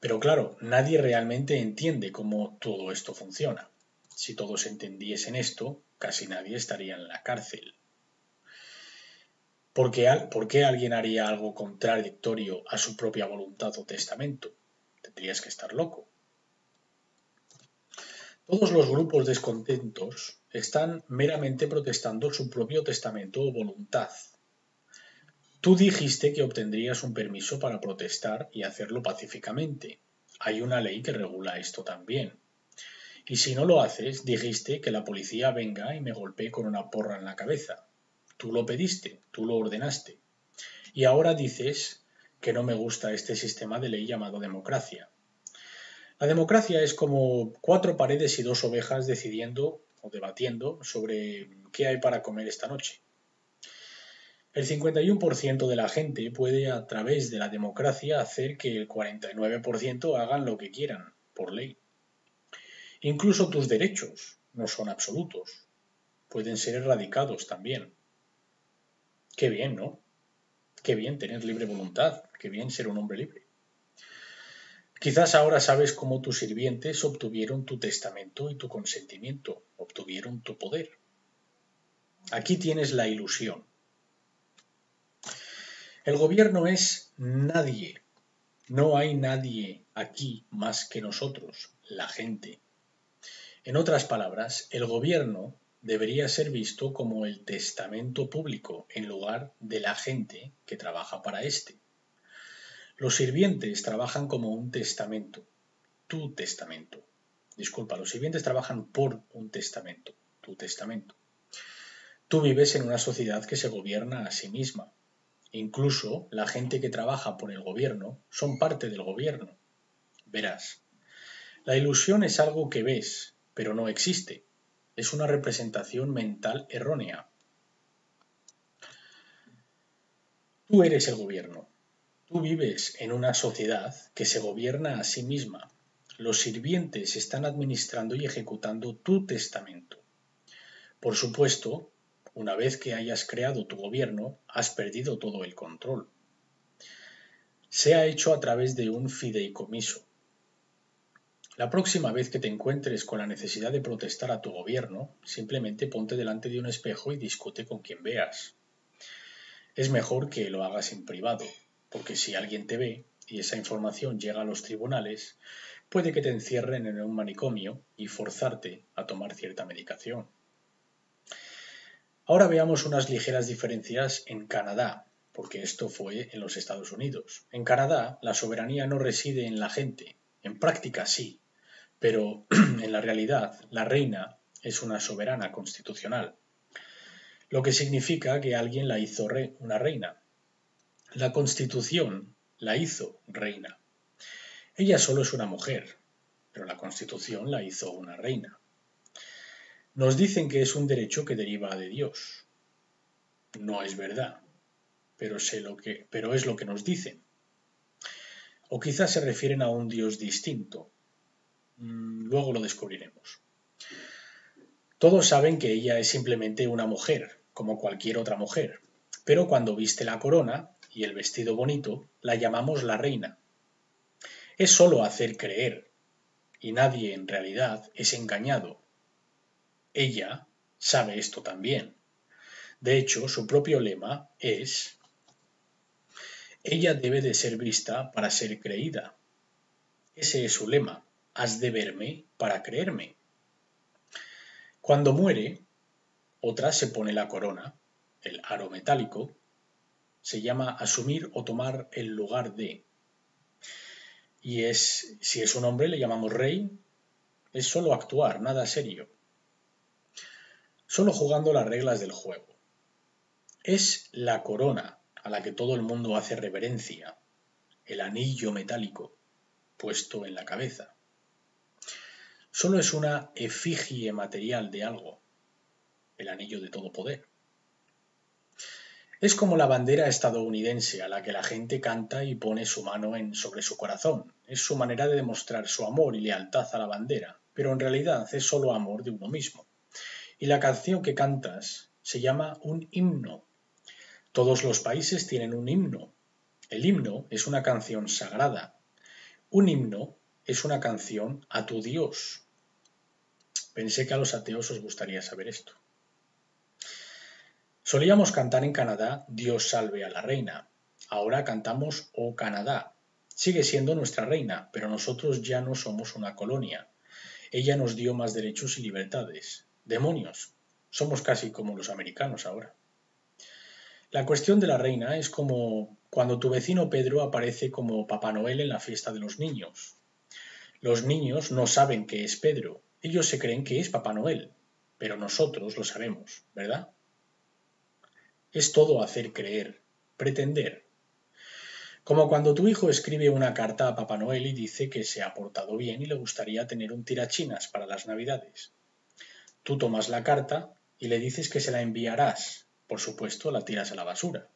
Pero claro, nadie realmente entiende cómo todo esto funciona. Si todos entendiesen esto, casi nadie estaría en la cárcel. ¿Por qué, alguien haría algo contradictorio a su propia voluntad o testamento? Tendrías que estar loco. Todos los grupos descontentos están meramente protestando su propio testamento o voluntad. Tú dijiste que obtendrías un permiso para protestar y hacerlo pacíficamente. Hay una ley que regula esto también. Y si no lo haces, dijiste que la policía venga y me golpee con una porra en la cabeza. Tú lo pediste, tú lo ordenaste. Y ahora dices que no me gusta este sistema de ley llamado democracia. La democracia es como cuatro paredes y dos ovejas decidiendo o debatiendo sobre qué hay para comer esta noche. El 51% de la gente puede a través de la democracia hacer que el 49% hagan lo que quieran, por ley. Incluso tus derechos no son absolutos, pueden ser erradicados también. Qué bien, ¿no? Qué bien tener libre voluntad, qué bien ser un hombre libre. Quizás ahora sabes cómo tus sirvientes obtuvieron tu testamento y tu consentimiento, obtuvieron tu poder. Aquí tienes la ilusión. El gobierno es nadie. No hay nadie aquí más que nosotros, la gente. En otras palabras, el gobierno debería ser visto como el testamento público en lugar de la gente que trabaja para éste. Los sirvientes trabajan como un testamento, tu testamento. Disculpa, los sirvientes trabajan por un testamento, tu testamento. Tú vives en una sociedad que se gobierna a sí misma. Incluso la gente que trabaja por el gobierno son parte del gobierno. Verás, la ilusión es algo que ves, pero no existe es una representación mental errónea. Tú eres el gobierno. Tú vives en una sociedad que se gobierna a sí misma. Los sirvientes están administrando y ejecutando tu testamento. Por supuesto, una vez que hayas creado tu gobierno, has perdido todo el control. Se ha hecho a través de un fideicomiso. La próxima vez que te encuentres con la necesidad de protestar a tu gobierno, simplemente ponte delante de un espejo y discute con quien veas. Es mejor que lo hagas en privado, porque si alguien te ve y esa información llega a los tribunales, puede que te encierren en un manicomio y forzarte a tomar cierta medicación. Ahora veamos unas ligeras diferencias en Canadá, porque esto fue en los Estados Unidos. En Canadá, la soberanía no reside en la gente, en práctica sí, pero [CLEARS THROAT] en la realidad la reina es una soberana constitucional, lo que significa que alguien la hizo una reina. La constitución la hizo reina. Ella solo es una mujer, pero la constitución la hizo una reina. Nos dicen que es un derecho que deriva de Dios. No es verdad, pero, sé lo que, pero es lo que nos dicen. O quizás se refieren a un Dios distinto, Mm, luego lo descubriremos. Todos saben que ella es simplemente una mujer, como cualquier otra mujer, pero cuando viste la corona y el vestido bonito, la llamamos la reina. Es solo hacer creer, y nadie en realidad es engañado. Ella sabe esto también. De hecho, su propio lema es, ella debe de ser vista para ser creída. Ese es su lema has de verme para creerme. Cuando muere, otra se pone la corona, el aro metálico, se llama asumir o tomar el lugar de. Y es, si es un hombre, le llamamos rey, es solo actuar, nada serio. Solo jugando las reglas del juego. Es la corona a la que todo el mundo hace reverencia, el anillo metálico puesto en la cabeza solo es una efigie material de algo, el anillo de todo poder. Es como la bandera estadounidense a la que la gente canta y pone su mano en, sobre su corazón. Es su manera de demostrar su amor y lealtad a la bandera, pero en realidad es solo amor de uno mismo. Y la canción que cantas se llama un himno. Todos los países tienen un himno. El himno es una canción sagrada. Un himno es una canción a tu Dios, Pensé que a los ateos os gustaría saber esto. Solíamos cantar en Canadá Dios salve a la reina. Ahora cantamos Oh Canadá. Sigue siendo nuestra reina, pero nosotros ya no somos una colonia. Ella nos dio más derechos y libertades. Demonios. Somos casi como los americanos ahora. La cuestión de la reina es como cuando tu vecino Pedro aparece como Papá Noel en la fiesta de los niños. Los niños no saben que es Pedro, ellos se creen que es Papá Noel, pero nosotros lo sabemos, ¿verdad? Es todo hacer creer, pretender. Como cuando tu hijo escribe una carta a Papá Noel y dice que se ha portado bien y le gustaría tener un tirachinas para las Navidades. Tú tomas la carta y le dices que se la enviarás. Por supuesto, la tiras a la basura.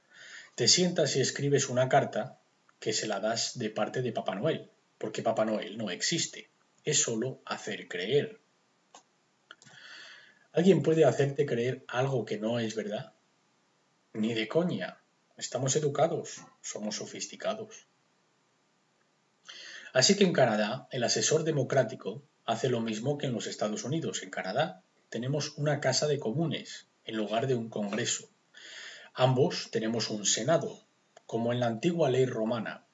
Te sientas y escribes una carta que se la das de parte de Papá Noel, porque Papá Noel no existe. Es solo hacer creer. ¿Alguien puede hacerte creer algo que no es verdad? Ni de coña. Estamos educados, somos sofisticados. Así que en Canadá, el asesor democrático hace lo mismo que en los Estados Unidos. En Canadá tenemos una Casa de Comunes en lugar de un Congreso. Ambos tenemos un Senado, como en la antigua ley romana.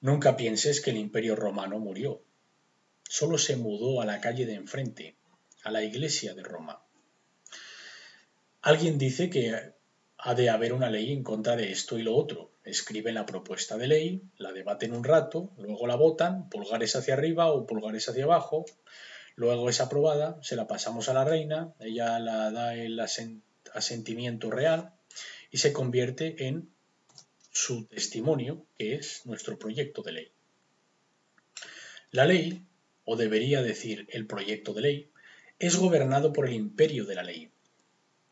Nunca pienses que el imperio romano murió. Solo se mudó a la calle de enfrente, a la iglesia de Roma. Alguien dice que ha de haber una ley en contra de esto y lo otro. Escriben la propuesta de ley, la debaten un rato, luego la votan, pulgares hacia arriba o pulgares hacia abajo, Luego es aprobada, se la pasamos a la reina, ella la da el asentimiento real y se convierte en su testimonio, que es nuestro proyecto de ley. La ley, o debería decir el proyecto de ley, es gobernado por el imperio de la ley.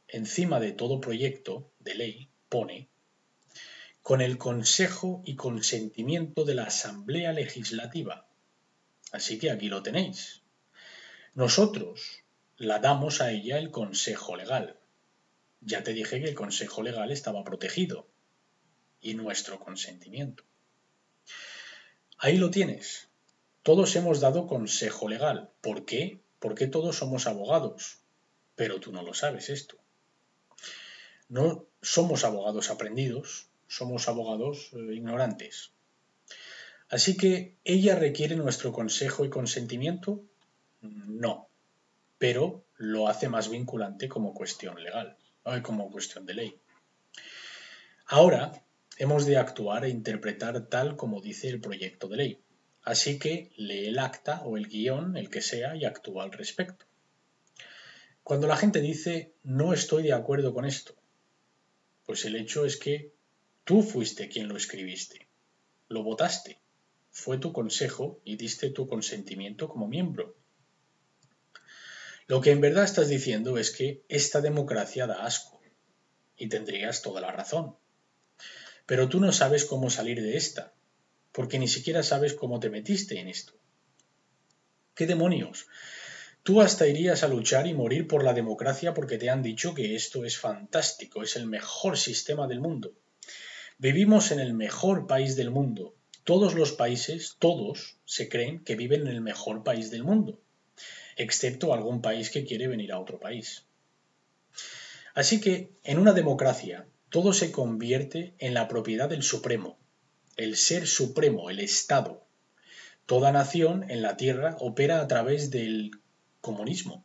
Encima de todo proyecto de ley pone con el consejo y consentimiento de la Asamblea Legislativa. Así que aquí lo tenéis. Nosotros la damos a ella el consejo legal. Ya te dije que el consejo legal estaba protegido y nuestro consentimiento. Ahí lo tienes. Todos hemos dado consejo legal. ¿Por qué? Porque todos somos abogados. Pero tú no lo sabes esto. No somos abogados aprendidos, somos abogados eh, ignorantes. Así que ella requiere nuestro consejo y consentimiento no, pero lo hace más vinculante como cuestión legal, como cuestión de ley. Ahora hemos de actuar e interpretar tal como dice el proyecto de ley. Así que lee el acta o el guion, el que sea, y actúa al respecto. Cuando la gente dice no estoy de acuerdo con esto, pues el hecho es que tú fuiste quien lo escribiste, lo votaste, fue tu consejo y diste tu consentimiento como miembro. Lo que en verdad estás diciendo es que esta democracia da asco. Y tendrías toda la razón. Pero tú no sabes cómo salir de esta, porque ni siquiera sabes cómo te metiste en esto. ¿Qué demonios? Tú hasta irías a luchar y morir por la democracia porque te han dicho que esto es fantástico, es el mejor sistema del mundo. Vivimos en el mejor país del mundo. Todos los países, todos, se creen que viven en el mejor país del mundo excepto algún país que quiere venir a otro país. Así que en una democracia todo se convierte en la propiedad del Supremo, el ser supremo, el Estado. Toda nación en la Tierra opera a través del comunismo,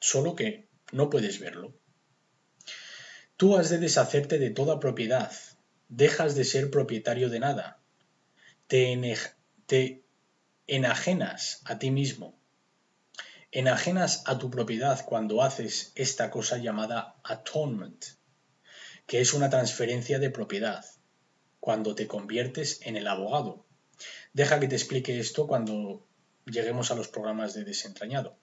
solo que no puedes verlo. Tú has de deshacerte de toda propiedad, dejas de ser propietario de nada, te, enajenas a ti mismo enajenas a tu propiedad cuando haces esta cosa llamada atonement, que es una transferencia de propiedad, cuando te conviertes en el abogado. Deja que te explique esto cuando lleguemos a los programas de desentrañado.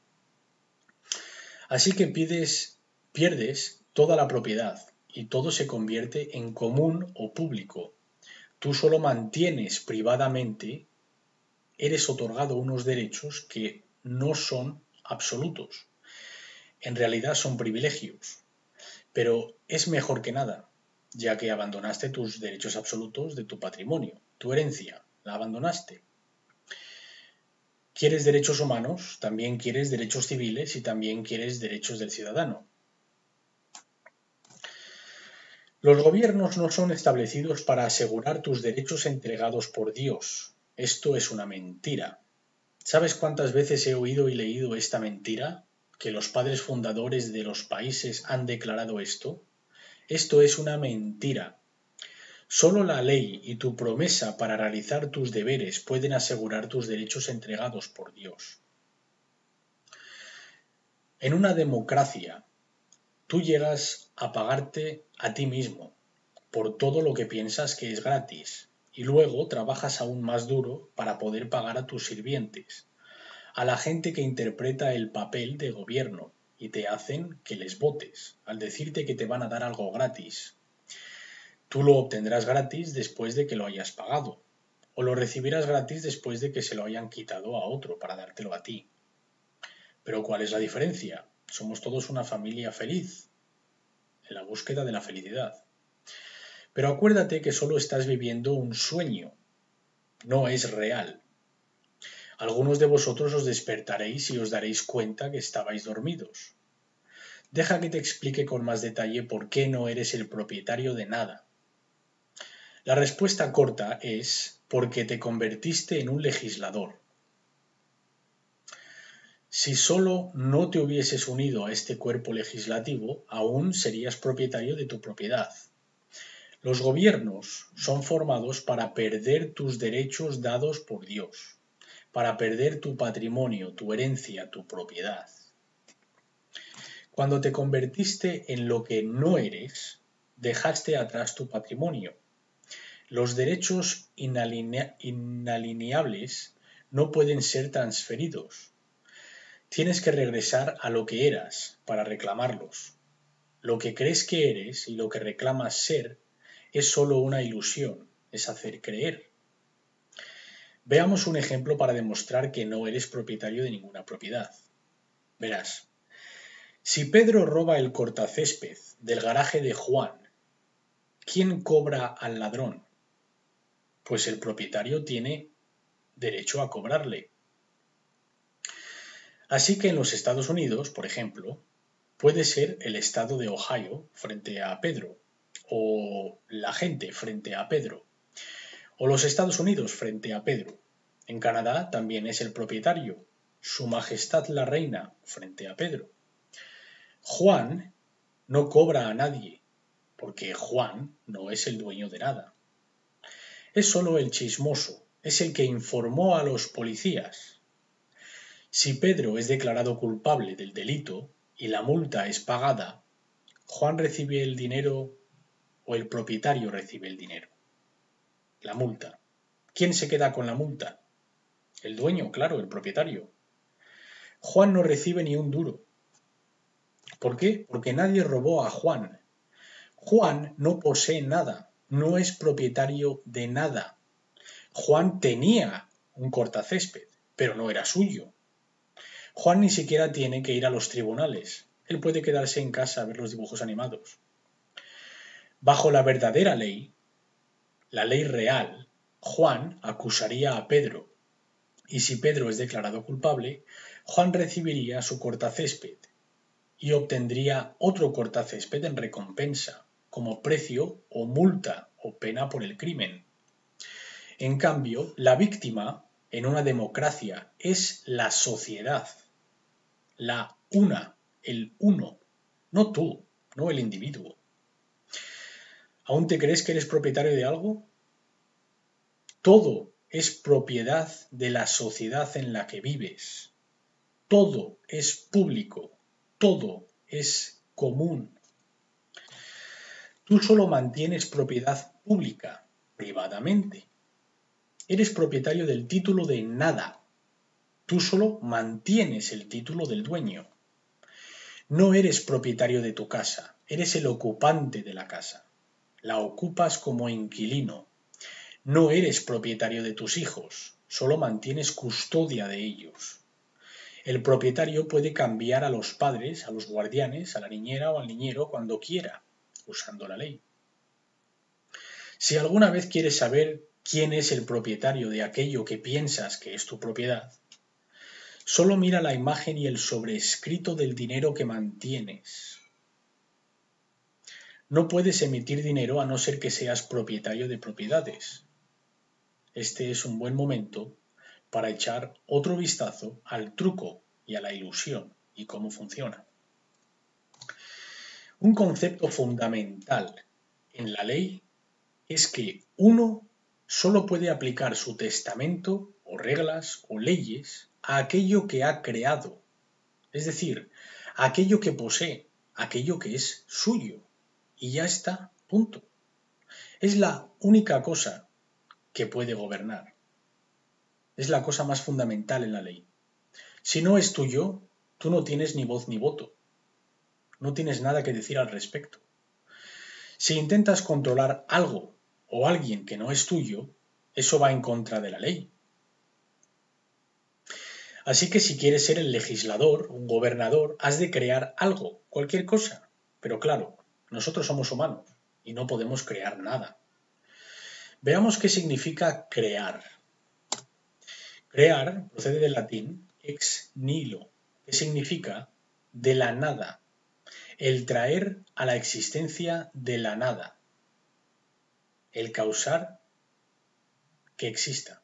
Así que pides, pierdes toda la propiedad y todo se convierte en común o público. Tú solo mantienes privadamente, eres otorgado unos derechos que no son absolutos. En realidad son privilegios, pero es mejor que nada, ya que abandonaste tus derechos absolutos de tu patrimonio, tu herencia, la abandonaste. Quieres derechos humanos, también quieres derechos civiles y también quieres derechos del ciudadano. Los gobiernos no son establecidos para asegurar tus derechos entregados por Dios. Esto es una mentira. ¿Sabes cuántas veces he oído y leído esta mentira? Que los padres fundadores de los países han declarado esto. Esto es una mentira. Solo la ley y tu promesa para realizar tus deberes pueden asegurar tus derechos entregados por Dios. En una democracia, tú llegas a pagarte a ti mismo por todo lo que piensas que es gratis y luego trabajas aún más duro para poder pagar a tus sirvientes, a la gente que interpreta el papel de gobierno y te hacen que les votes al decirte que te van a dar algo gratis. Tú lo obtendrás gratis después de que lo hayas pagado o lo recibirás gratis después de que se lo hayan quitado a otro para dártelo a ti. Pero ¿cuál es la diferencia? Somos todos una familia feliz, en la búsqueda de la felicidad. Pero acuérdate que solo estás viviendo un sueño, no es real. Algunos de vosotros os despertaréis y os daréis cuenta que estabais dormidos. Deja que te explique con más detalle por qué no eres el propietario de nada. La respuesta corta es porque te convertiste en un legislador. Si solo no te hubieses unido a este cuerpo legislativo, aún serías propietario de tu propiedad. Los gobiernos son formados para perder tus derechos dados por Dios, para perder tu patrimonio, tu herencia, tu propiedad. Cuando te convertiste en lo que no eres, dejaste atrás tu patrimonio. Los derechos inalineables no pueden ser transferidos Tienes que regresar a lo que eras para reclamarlos. Lo que crees que eres y lo que reclamas ser es solo una ilusión, es hacer creer. Veamos un ejemplo para demostrar que no eres propietario de ninguna propiedad. Verás, si Pedro roba el cortacésped del garaje de Juan, ¿quién cobra al ladrón? Pues el propietario tiene derecho a cobrarle. Así que en los Estados Unidos, por ejemplo, puede ser el estado de Ohio frente a Pedro, o la gente frente a Pedro, o los Estados Unidos frente a Pedro. En Canadá también es el propietario, Su Majestad la Reina frente a Pedro. Juan no cobra a nadie, porque Juan no es el dueño de nada. Es solo el chismoso, es el que informó a los policías, si Pedro es declarado culpable del delito y la multa es pagada, Juan recibe el dinero o el propietario recibe el dinero. La multa. ¿Quién se queda con la multa? El dueño, claro, el propietario. Juan no recibe ni un duro. ¿Por qué? Porque nadie robó a Juan. Juan no posee nada, no es propietario de nada. Juan tenía un cortacésped, pero no era suyo. Juan ni siquiera tiene que ir a los tribunales. Él puede quedarse en casa a ver los dibujos animados. Bajo la verdadera ley, la ley real, Juan acusaría a Pedro. Y si Pedro es declarado culpable, Juan recibiría su cortacésped y obtendría otro cortacésped en recompensa, como precio o multa o pena por el crimen. En cambio, la víctima en una democracia es la sociedad la una, el uno, no tú, no el individuo. ¿Aún te crees que eres propietario de algo? Todo es propiedad de la sociedad en la que vives. Todo es público, todo es común. Tú solo mantienes propiedad pública, privadamente. Eres propietario del título de nada, Tú solo mantienes el título del dueño. No eres propietario de tu casa, eres el ocupante de la casa. La ocupas como inquilino. No eres propietario de tus hijos, solo mantienes custodia de ellos. El propietario puede cambiar a los padres, a los guardianes, a la niñera o al niñero cuando quiera, usando la ley. Si alguna vez quieres saber quién es el propietario de aquello que piensas que es tu propiedad, Solo mira la imagen y el sobrescrito del dinero que mantienes. no puedes emitir dinero a no ser que seas propietario de propiedades. Este es un buen momento para echar otro vistazo al truco y a la ilusión y cómo funciona. Un concepto fundamental en la ley es que uno solo puede aplicar su testamento o reglas o leyes a aquello que ha creado, es decir, aquello que posee, aquello que es suyo y ya está, punto. Es la única cosa que puede gobernar. Es la cosa más fundamental en la ley. Si no es tuyo, tú no tienes ni voz ni voto. No tienes nada que decir al respecto. Si intentas controlar algo o alguien que no es tuyo, eso va en contra de la ley. Así que si quieres ser el legislador, un gobernador, has de crear algo, cualquier cosa. Pero claro, nosotros somos humanos y no podemos crear nada. Veamos qué significa crear. Crear procede del latín ex nihilo, que significa de la nada, el traer a la existencia de la nada, el causar que exista.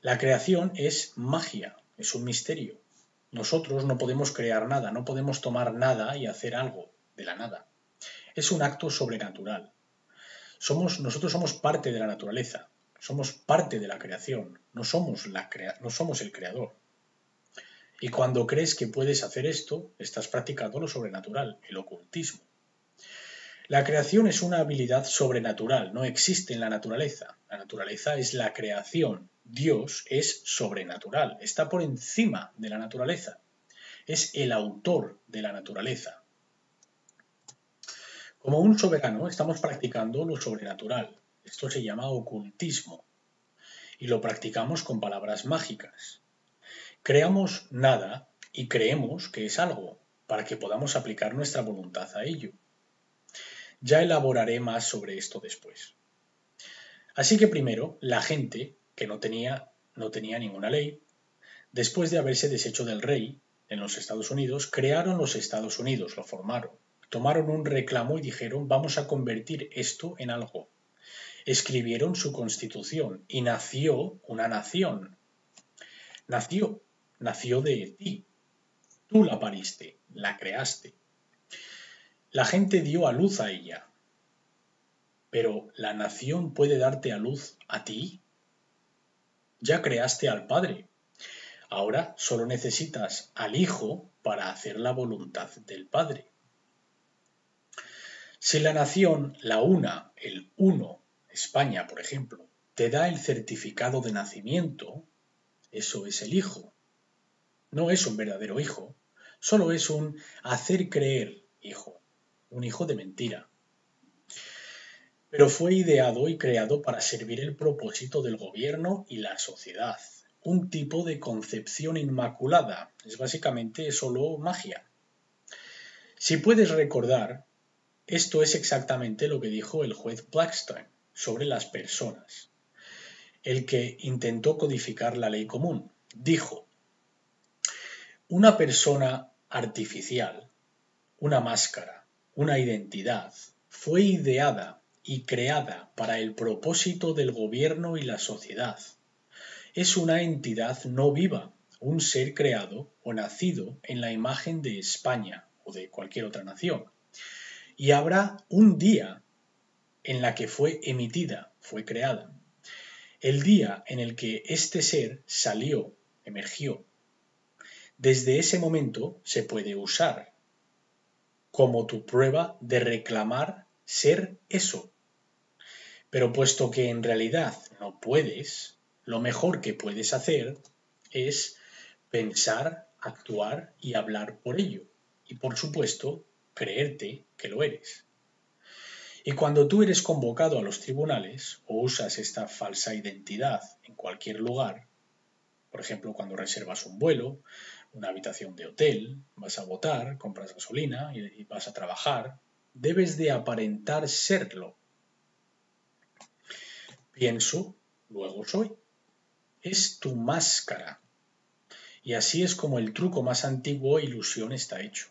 La creación es magia, es un misterio. Nosotros no podemos crear nada, no podemos tomar nada y hacer algo de la nada es un acto sobrenatural. Somos, nosotros somos parte de la naturaleza, somos parte de la creación, no somos, la no somos el creador. Y cuando crees que puedes hacer esto, estás practicando lo sobrenatural, el ocultismo. La creación es una habilidad sobrenatural, no existe en la naturaleza. La naturaleza es la creación. Dios es sobrenatural, está por encima de la naturaleza. Es el autor de la naturaleza. Como un soberano estamos practicando lo sobrenatural. Esto se llama ocultismo. Y lo practicamos con palabras mágicas. Creamos nada y creemos que es algo, para que podamos aplicar nuestra voluntad a ello. Ya elaboraré más sobre esto después. Así que primero, la gente, que no tenía, no tenía ninguna ley, después de haberse deshecho del rey en los Estados Unidos, crearon los Estados Unidos, lo formaron tomaron un reclamo y dijeron vamos a convertir esto en algo. Escribieron su constitución y nació una nación. Nació, nació de ti. Tú la pariste, la creaste. La gente dio a luz a ella. Pero ¿la nación puede darte a luz a ti? Ya creaste al Padre. Ahora solo necesitas al Hijo para hacer la voluntad del Padre. Si la nación, la una, el uno, España, por ejemplo, te da el certificado de nacimiento, eso es el hijo. No es un verdadero hijo, solo es un hacer creer hijo, un hijo de mentira. Pero fue ideado y creado para servir el propósito del gobierno y la sociedad, un tipo de concepción inmaculada, es básicamente solo magia. Si puedes recordar, esto es exactamente lo que dijo el juez Blackstone sobre las personas, el que intentó codificar la ley común. Dijo, una persona artificial, una máscara, una identidad, fue ideada y creada para el propósito del gobierno y la sociedad. Es una entidad no viva, un ser creado o nacido en la imagen de España o de cualquier otra nación y habrá un día en la que fue emitida, fue creada. El día en el que este ser salió, emergió. Desde ese momento se puede usar como tu prueba de reclamar ser eso. Pero puesto que en realidad no puedes, lo mejor que puedes hacer es pensar, actuar y hablar por ello. Y por supuesto, creerte que lo eres. Y cuando tú eres convocado a los tribunales o usas esta falsa identidad en cualquier lugar, por ejemplo, cuando reservas un vuelo, una habitación de hotel, vas a votar, compras gasolina y vas a trabajar, debes de aparentar serlo. Pienso, luego soy. Es tu máscara. Y así es como el truco más antiguo ilusión está hecho.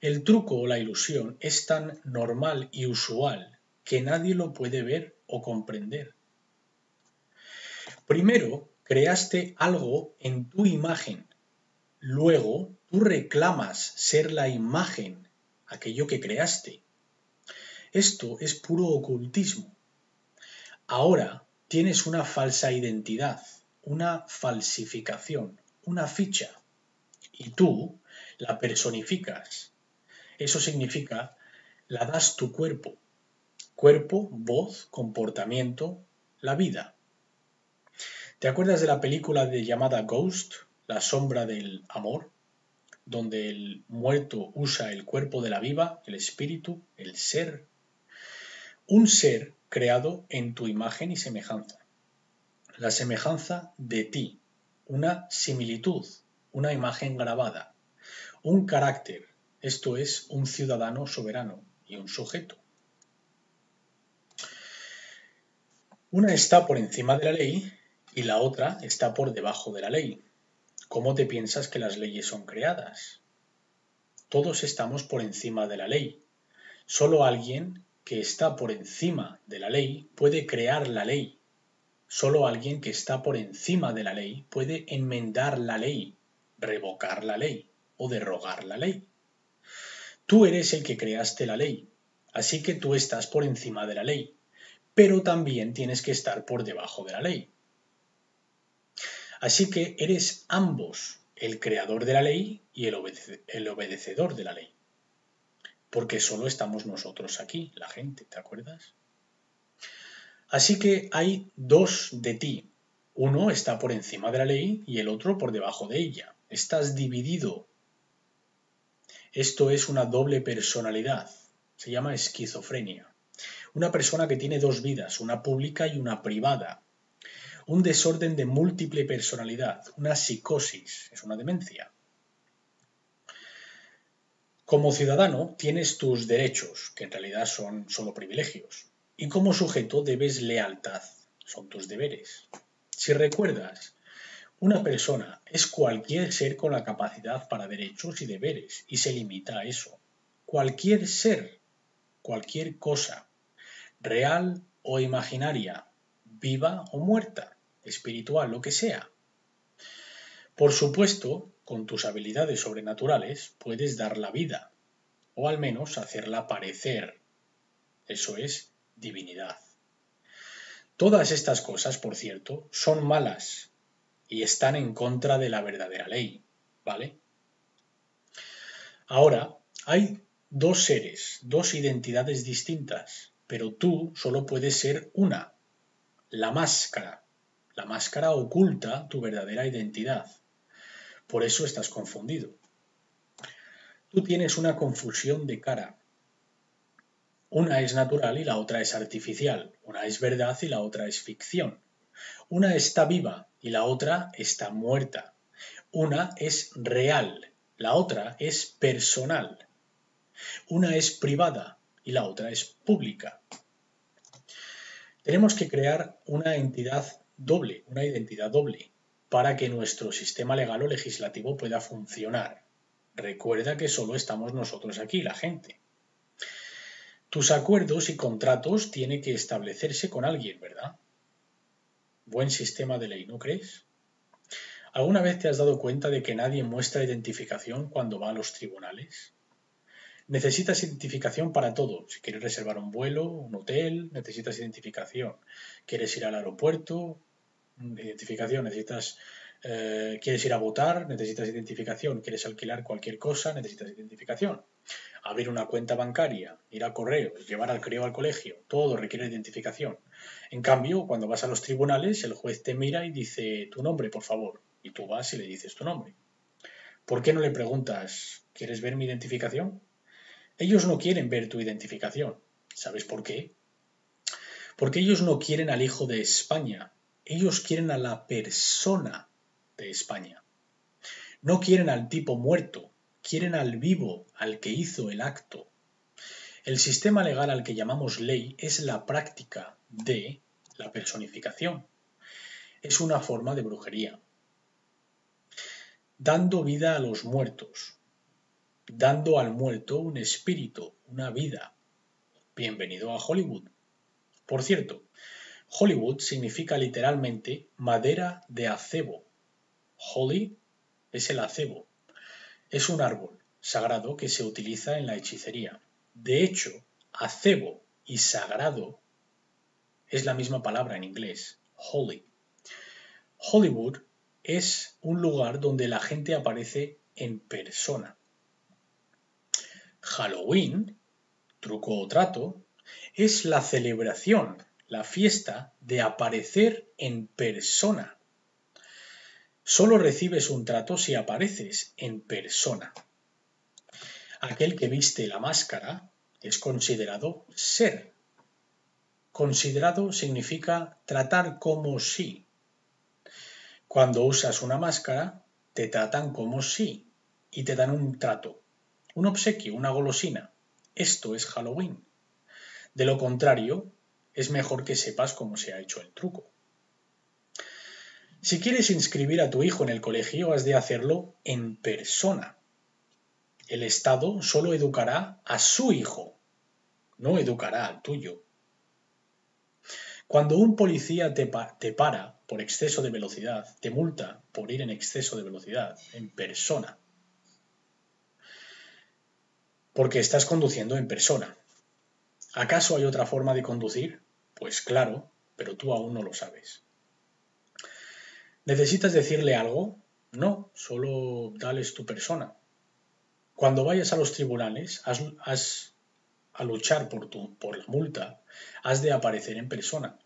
El truco o la ilusión es tan normal y usual que nadie lo puede ver o comprender. Primero, creaste algo en tu imagen. Luego, tú reclamas ser la imagen, aquello que creaste. Esto es puro ocultismo. Ahora tienes una falsa identidad, una falsificación, una ficha, y tú la personificas. Eso significa, la das tu cuerpo. Cuerpo, voz, comportamiento, la vida. ¿Te acuerdas de la película de llamada Ghost, La sombra del amor? Donde el muerto usa el cuerpo de la viva, el espíritu, el ser. Un ser creado en tu imagen y semejanza. La semejanza de ti, una similitud, una imagen grabada, un carácter, esto es un ciudadano soberano y un sujeto. Una está por encima de la ley y la otra está por debajo de la ley. ¿Cómo te piensas que las leyes son creadas? Todos estamos por encima de la ley. Solo alguien que está por encima de la ley puede crear la ley. Solo alguien que está por encima de la ley puede enmendar la ley, revocar la ley o derrogar la ley. Tú eres el que creaste la ley, así que tú estás por encima de la ley, pero también tienes que estar por debajo de la ley. Así que eres ambos, el creador de la ley y el, obedecedor de la ley. Porque solo estamos nosotros aquí, la gente, ¿te acuerdas? Así que hay dos de ti. Uno está por encima de la ley y el otro por debajo de ella. Estás dividido. Esto es una doble personalidad. Se llama esquizofrenia. Una persona que tiene dos vidas, una pública y una privada un desorden de múltiple personalidad, una psicosis, es una demencia. Como ciudadano tienes tus derechos, que en realidad son solo privilegios, y como sujeto debes lealtad, son tus deberes. Si recuerdas, una persona es cualquier ser con la capacidad para derechos y deberes, y se limita a eso. Cualquier ser, cualquier cosa, real o imaginaria, viva o muerta espiritual, lo que sea. Por supuesto, con tus habilidades sobrenaturales puedes dar la vida, o al menos hacerla parecer. Eso es divinidad. Todas estas cosas, por cierto, son malas y están en contra de la verdadera ley, ¿vale? Ahora, hay dos seres, dos identidades distintas, pero tú solo puedes ser una, la máscara, la máscara oculta tu verdadera identidad. Por eso estás confundido. Tú tienes una confusión de cara. Una es natural y la otra es artificial. Una es verdad y la otra es ficción. Una está viva y la otra está muerta. Una es real, la otra es personal. Una es privada y la otra es pública. Tenemos que crear una entidad doble, una identidad doble, para que nuestro sistema legal o legislativo pueda funcionar. Recuerda que solo estamos nosotros aquí, la gente. Tus acuerdos y contratos tienen que establecerse con alguien, ¿verdad? Buen sistema de ley, ¿no crees? ¿Alguna vez te has dado cuenta de que nadie muestra identificación cuando va a los tribunales? Necesitas identificación para todo. Si quieres reservar un vuelo, un hotel, necesitas identificación. ¿Quieres ir al aeropuerto? Identificación, necesitas, eh, quieres ir a votar, necesitas identificación, quieres alquilar cualquier cosa, necesitas identificación. Abrir una cuenta bancaria, ir a correos, llevar al crío al colegio, todo requiere identificación. En cambio, cuando vas a los tribunales, el juez te mira y dice tu nombre, por favor, y tú vas y le dices tu nombre. ¿Por qué no le preguntas, ¿quieres ver mi identificación? Ellos no quieren ver tu identificación. ¿Sabes por qué? Porque ellos no quieren al hijo de España, ellos quieren a la persona de España. No quieren al tipo muerto, quieren al vivo, al que hizo el acto. El sistema legal al que llamamos ley es la práctica de la personificación. Es una forma de brujería. Dando vida a los muertos. dando al muerto un espíritu, una vida. Bienvenido a Hollywood. Por cierto, Hollywood significa literalmente madera de acebo. Holly es el acebo. Es un árbol sagrado que se utiliza en la hechicería. De hecho, acebo y sagrado es la misma palabra en inglés, holy. Hollywood es un lugar donde la gente aparece en persona. Halloween, truco o trato, es la celebración, la fiesta de aparecer en persona. Solo recibes un trato si apareces en persona. Aquel que viste la máscara es considerado ser. Considerado significa tratar como si. Cuando usas una máscara, te tratan como si y te dan un trato, un obsequio, una golosina. Esto es Halloween. De lo contrario, es mejor que sepas cómo se ha hecho el truco. Si quieres inscribir a tu hijo en el colegio, has de hacerlo en persona. El Estado solo educará a su hijo, no educará al tuyo. Cuando un policía te, te, para por exceso de velocidad, te multa por ir en exceso de velocidad, en persona, porque estás conduciendo en persona. ¿Acaso hay otra forma de conducir? Pues claro, pero tú aún no lo sabes. ¿Necesitas decirle algo? No, solo dales tu persona. Cuando vayas a los tribunales, has, a luchar por, tu, por la multa, has de aparecer en persona.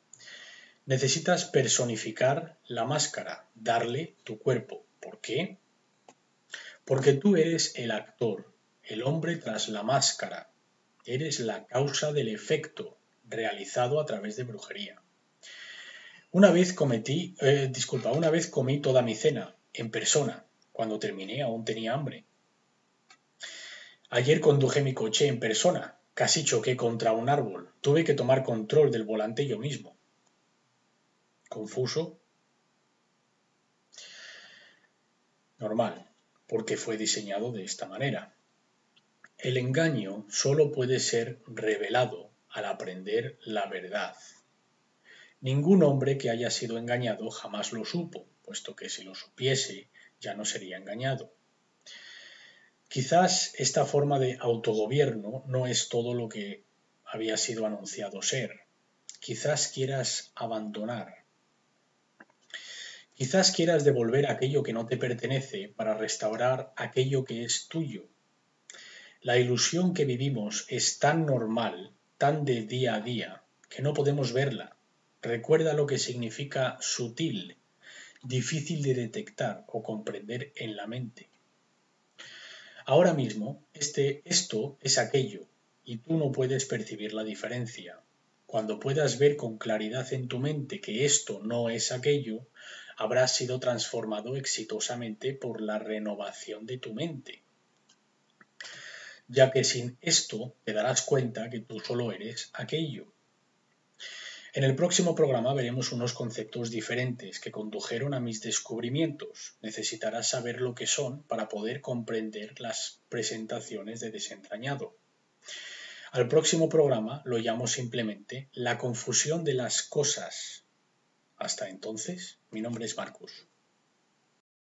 Necesitas personificar la máscara, darle tu cuerpo. ¿Por qué? Porque tú eres el actor, el hombre tras la máscara. Eres la causa del efecto realizado a través de brujería. Una vez cometí, eh, disculpa, una vez comí toda mi cena, en persona. Cuando terminé aún tenía hambre. Ayer conduje mi coche en persona. Casi choqué contra un árbol. Tuve que tomar control del volante yo mismo. ¿Confuso? Normal, porque fue diseñado de esta manera. El engaño solo puede ser revelado al aprender la verdad. Ningún hombre que haya sido engañado jamás lo supo, puesto que si lo supiese ya no sería engañado. Quizás esta forma de autogobierno no es todo lo que había sido anunciado ser. Quizás quieras abandonar. Quizás quieras devolver aquello que no te pertenece para restaurar aquello que es tuyo. La ilusión que vivimos es tan normal, tan de día a día, que no podemos verla. Recuerda lo que significa sutil, difícil de detectar o comprender en la mente. Ahora mismo, este, esto es aquello, y tú no puedes percibir la diferencia. Cuando puedas ver con claridad en tu mente que esto no es aquello, habrás sido transformado exitosamente por la renovación de tu mente. Ya que sin esto te darás cuenta que tú solo eres aquello. En el próximo programa veremos unos conceptos diferentes que condujeron a mis descubrimientos. Necesitarás saber lo que son para poder comprender las presentaciones de desentrañado. Al próximo programa lo llamo simplemente la confusión de las cosas. Hasta entonces, mi nombre es Marcus.